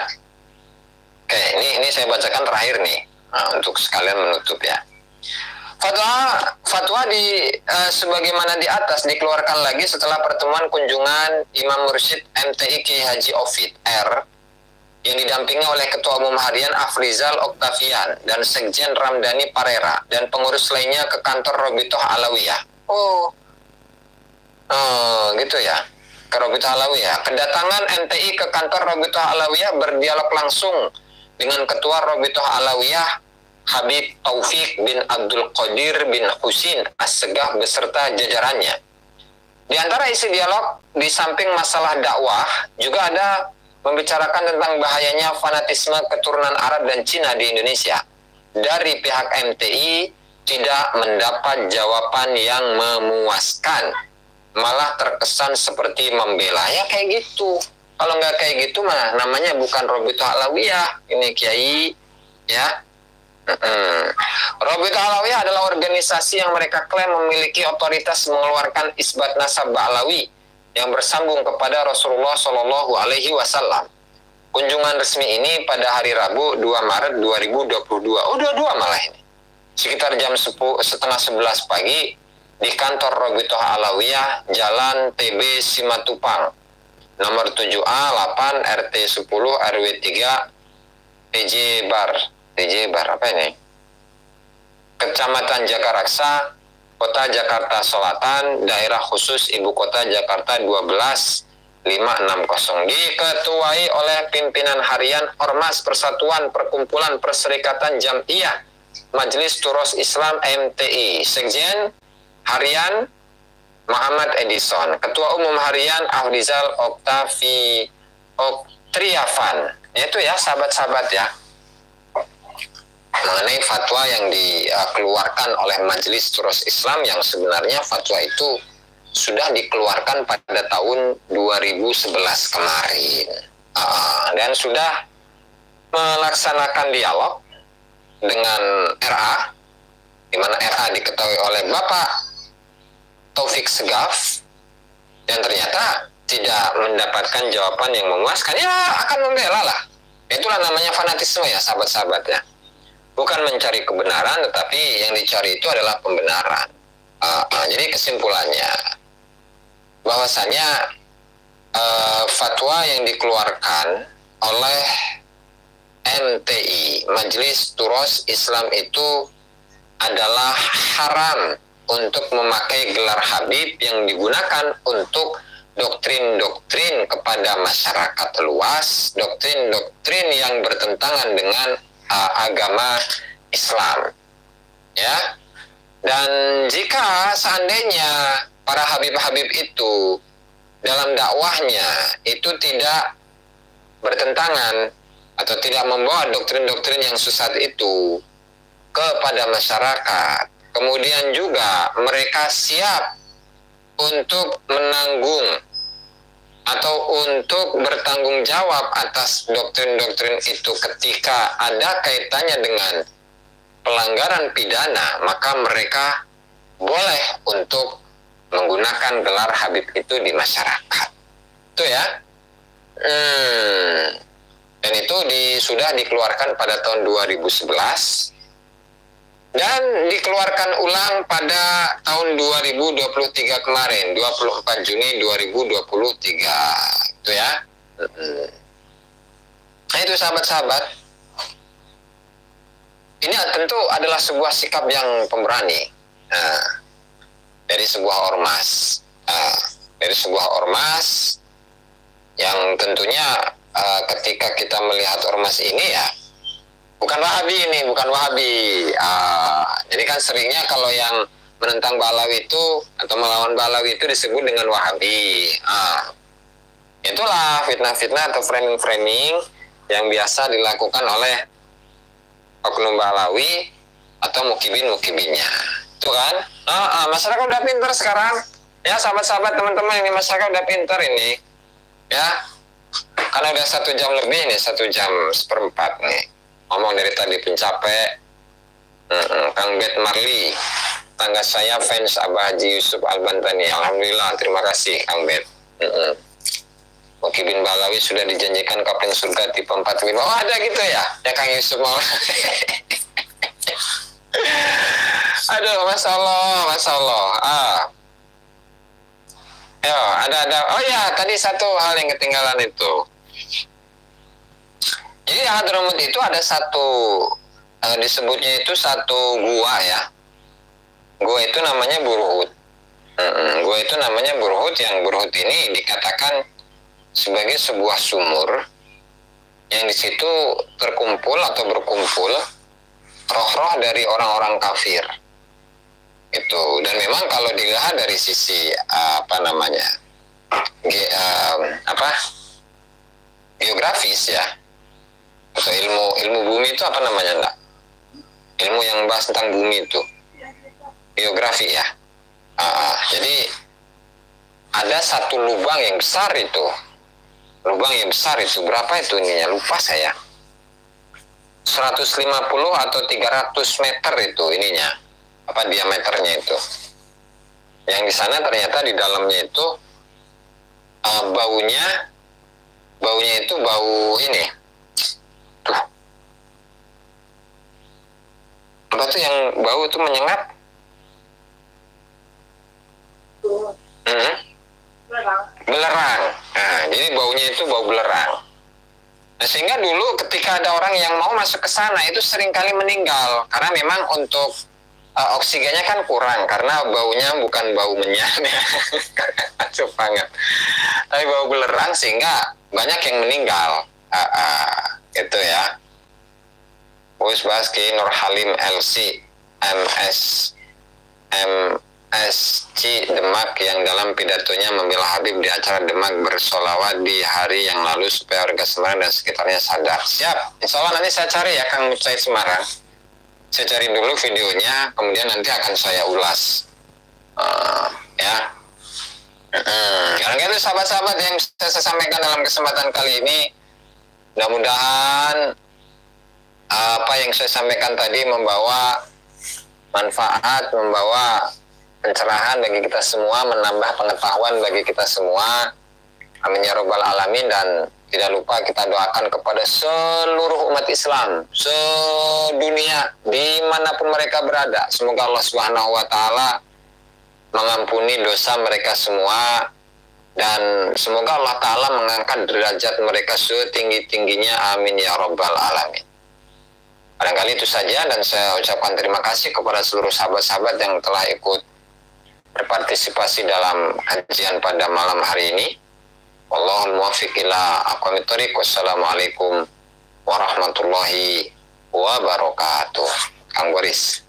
Speaker 1: Oke, ini ini saya bacakan terakhir nih nah, untuk sekalian menutup ya. Fatwa fatwa di uh, sebagaimana di atas dikeluarkan lagi setelah pertemuan kunjungan Imam Mursyid MTI Haji Ofid R yang didampingi oleh Ketua Umum Harian Afrizal Oktavian dan Sekjen Ramdhani Parera dan pengurus lainnya ke kantor Robitoh Alawiyah. Oh, oh gitu ya, ke Robitoh Alawiyah. Kedatangan MTI ke kantor Robitoh Alawiyah berdialog langsung dengan Ketua Robitoh Alawiyah Habib Taufik bin Abdul Qadir bin Husin As-Segah beserta jajarannya. Di antara isi dialog, di samping masalah dakwah, juga ada membicarakan tentang bahayanya fanatisme keturunan Arab dan Cina di Indonesia. Dari pihak MTI tidak mendapat jawaban yang memuaskan, malah terkesan seperti membela. Ya kayak gitu. Kalau nggak kayak gitu mah namanya bukan Robito Alawiyah, ini Kiai, ya. Hmm. Robito Alawiyah adalah organisasi yang mereka klaim memiliki otoritas mengeluarkan isbat nasab Alawi yang bersambung kepada Rasulullah Shallallahu Alaihi Wasallam. Kunjungan resmi ini pada hari Rabu 2 Maret 2022. Oh, dua-dua malah ini. Sekitar jam 10, setengah 11 pagi di kantor Robitoh Alawiyah, Jalan TB Simatupang, nomor 7A 8 RT 10 RW 3 TJ Bar. TJ Bar apa ini? Kecamatan Jakaraksa, Kota Jakarta Selatan, daerah khusus Ibu Kota Jakarta 12 560 diketuai oleh pimpinan harian Ormas Persatuan Perkumpulan Perserikatan Jamiyah Majelis Turos Islam MTI Sekjen Harian Muhammad Edison. Ketua Umum Harian Ahdizal Oktavi Oktriavan itu ya sahabat-sahabat ya mengenai fatwa yang dikeluarkan oleh Majelis Terus Islam yang sebenarnya fatwa itu sudah dikeluarkan pada tahun 2011 kemarin. Uh, dan sudah melaksanakan dialog dengan RA di mana RA diketahui oleh Bapak Taufik Segaf dan ternyata tidak mendapatkan jawaban yang memuaskan. Ya akan membela lah. Itulah namanya fanatisme ya sahabat-sahabat ya bukan mencari kebenaran, tetapi yang dicari itu adalah pembenaran. Uh, uh, jadi kesimpulannya, bahwasanya uh, fatwa yang dikeluarkan oleh MTI Majelis Turos Islam itu adalah haram untuk memakai gelar Habib yang digunakan untuk doktrin-doktrin kepada masyarakat luas, doktrin-doktrin yang bertentangan dengan uh, agama Islam. Ya. Dan jika seandainya para habib-habib itu dalam dakwahnya itu tidak bertentangan atau tidak membawa doktrin-doktrin yang sesat itu kepada masyarakat. Kemudian juga mereka siap untuk menanggung atau untuk bertanggung jawab atas doktrin-doktrin itu ketika ada kaitannya dengan pelanggaran pidana, maka mereka boleh untuk menggunakan gelar Habib itu di masyarakat. Itu ya. Hmm. Dan itu di, sudah dikeluarkan pada tahun 2011 dan dikeluarkan ulang pada tahun 2023 kemarin 24 Juni 2023 itu ya. Nah itu sahabat-sahabat. Ini tentu adalah sebuah sikap yang pemberani. Nah, dari sebuah ormas. Nah, dari sebuah ormas yang tentunya uh, ketika kita melihat ormas ini ya bukan Wahabi ini, bukan Wahabi. Uh, jadi kan seringnya kalau yang menentang Balawi itu atau melawan Balawi itu disebut dengan Wahabi. Uh, itulah fitnah-fitnah atau framing-framing yang biasa dilakukan oleh oknum Balawi atau mukibin-mukibinnya. Itu kan? Uh, uh, masyarakat udah pinter sekarang. Ya sahabat-sahabat teman-teman ini masyarakat udah pinter ini. Ya, karena udah satu jam lebih nih, satu jam seperempat nih ngomong dari tadi pencapek uh, Kang Bet Marli tangga saya fans Abah Haji Yusuf Al-Bantani. Alhamdulillah terima kasih Kang Bet uh, Mukibin Balawi sudah dijanjikan kapten surga tipe 45 oh ada gitu ya? Ya Kang Yusuf mau. Aduh Masya Allah Masya Allah. Ah. Yo, ada ada. Oh ya, tadi satu hal yang ketinggalan itu Jadi Hadramut itu ada satu uh, disebutnya itu satu gua ya. Gua itu namanya Burhut. Hmm, gua itu namanya Burhut yang Burhut ini dikatakan sebagai sebuah sumur yang di situ terkumpul atau berkumpul roh-roh dari orang-orang kafir itu dan memang kalau dilihat dari sisi uh, apa namanya ge, uh, apa geografis ya atau ilmu ilmu bumi itu apa namanya enggak ilmu yang bahas tentang bumi itu. Geografi ya. Uh, jadi ada satu lubang yang besar itu. Lubang yang besar itu berapa itu ininya? Lupa saya. 150 atau 300 meter itu ininya. Apa diameternya itu. Yang di sana ternyata di dalamnya itu uh, baunya baunya itu bau ini tuh. Apa tuh yang bau itu menyengat. Hmm? belerang. Nah jadi baunya itu bau belerang. Nah, sehingga dulu ketika ada orang yang mau masuk ke sana itu sering kali meninggal. Karena memang untuk uh, oksigennya kan kurang karena baunya bukan bau menyan ya tapi bau belerang sehingga banyak yang meninggal. Uh, uh, itu ya. Bus Baski Nur Halim LC MS MSC Demak yang dalam pidatonya membela Habib di acara Demak bersolawat di hari yang lalu supaya warga Semarang dan sekitarnya sadar. Siap, insya Allah nanti saya cari ya Kang Mucai Semarang. Saya cari dulu videonya kemudian nanti akan saya ulas. Uh, ya. Hmm. karena itu sahabat-sahabat yang saya sampaikan dalam kesempatan kali ini mudah-mudahan apa yang saya sampaikan tadi membawa manfaat membawa pencerahan bagi kita semua menambah pengetahuan bagi kita semua. Amin ya robbal alamin. Dan tidak lupa kita doakan kepada seluruh umat Islam sedunia di mana pun mereka berada. Semoga Allah Subhanahu Wa Taala mengampuni dosa mereka semua dan semoga Allah Taala mengangkat derajat mereka setinggi tingginya. Amin ya robbal alamin. Barangkali itu saja dan saya ucapkan terima kasih kepada seluruh sahabat-sahabat yang telah ikut berpartisipasi dalam kajian pada malam hari ini. Wallahul muwaffiq ila. Wassalamualaikum warahmatullahi wabarakatuh. Kang Boris.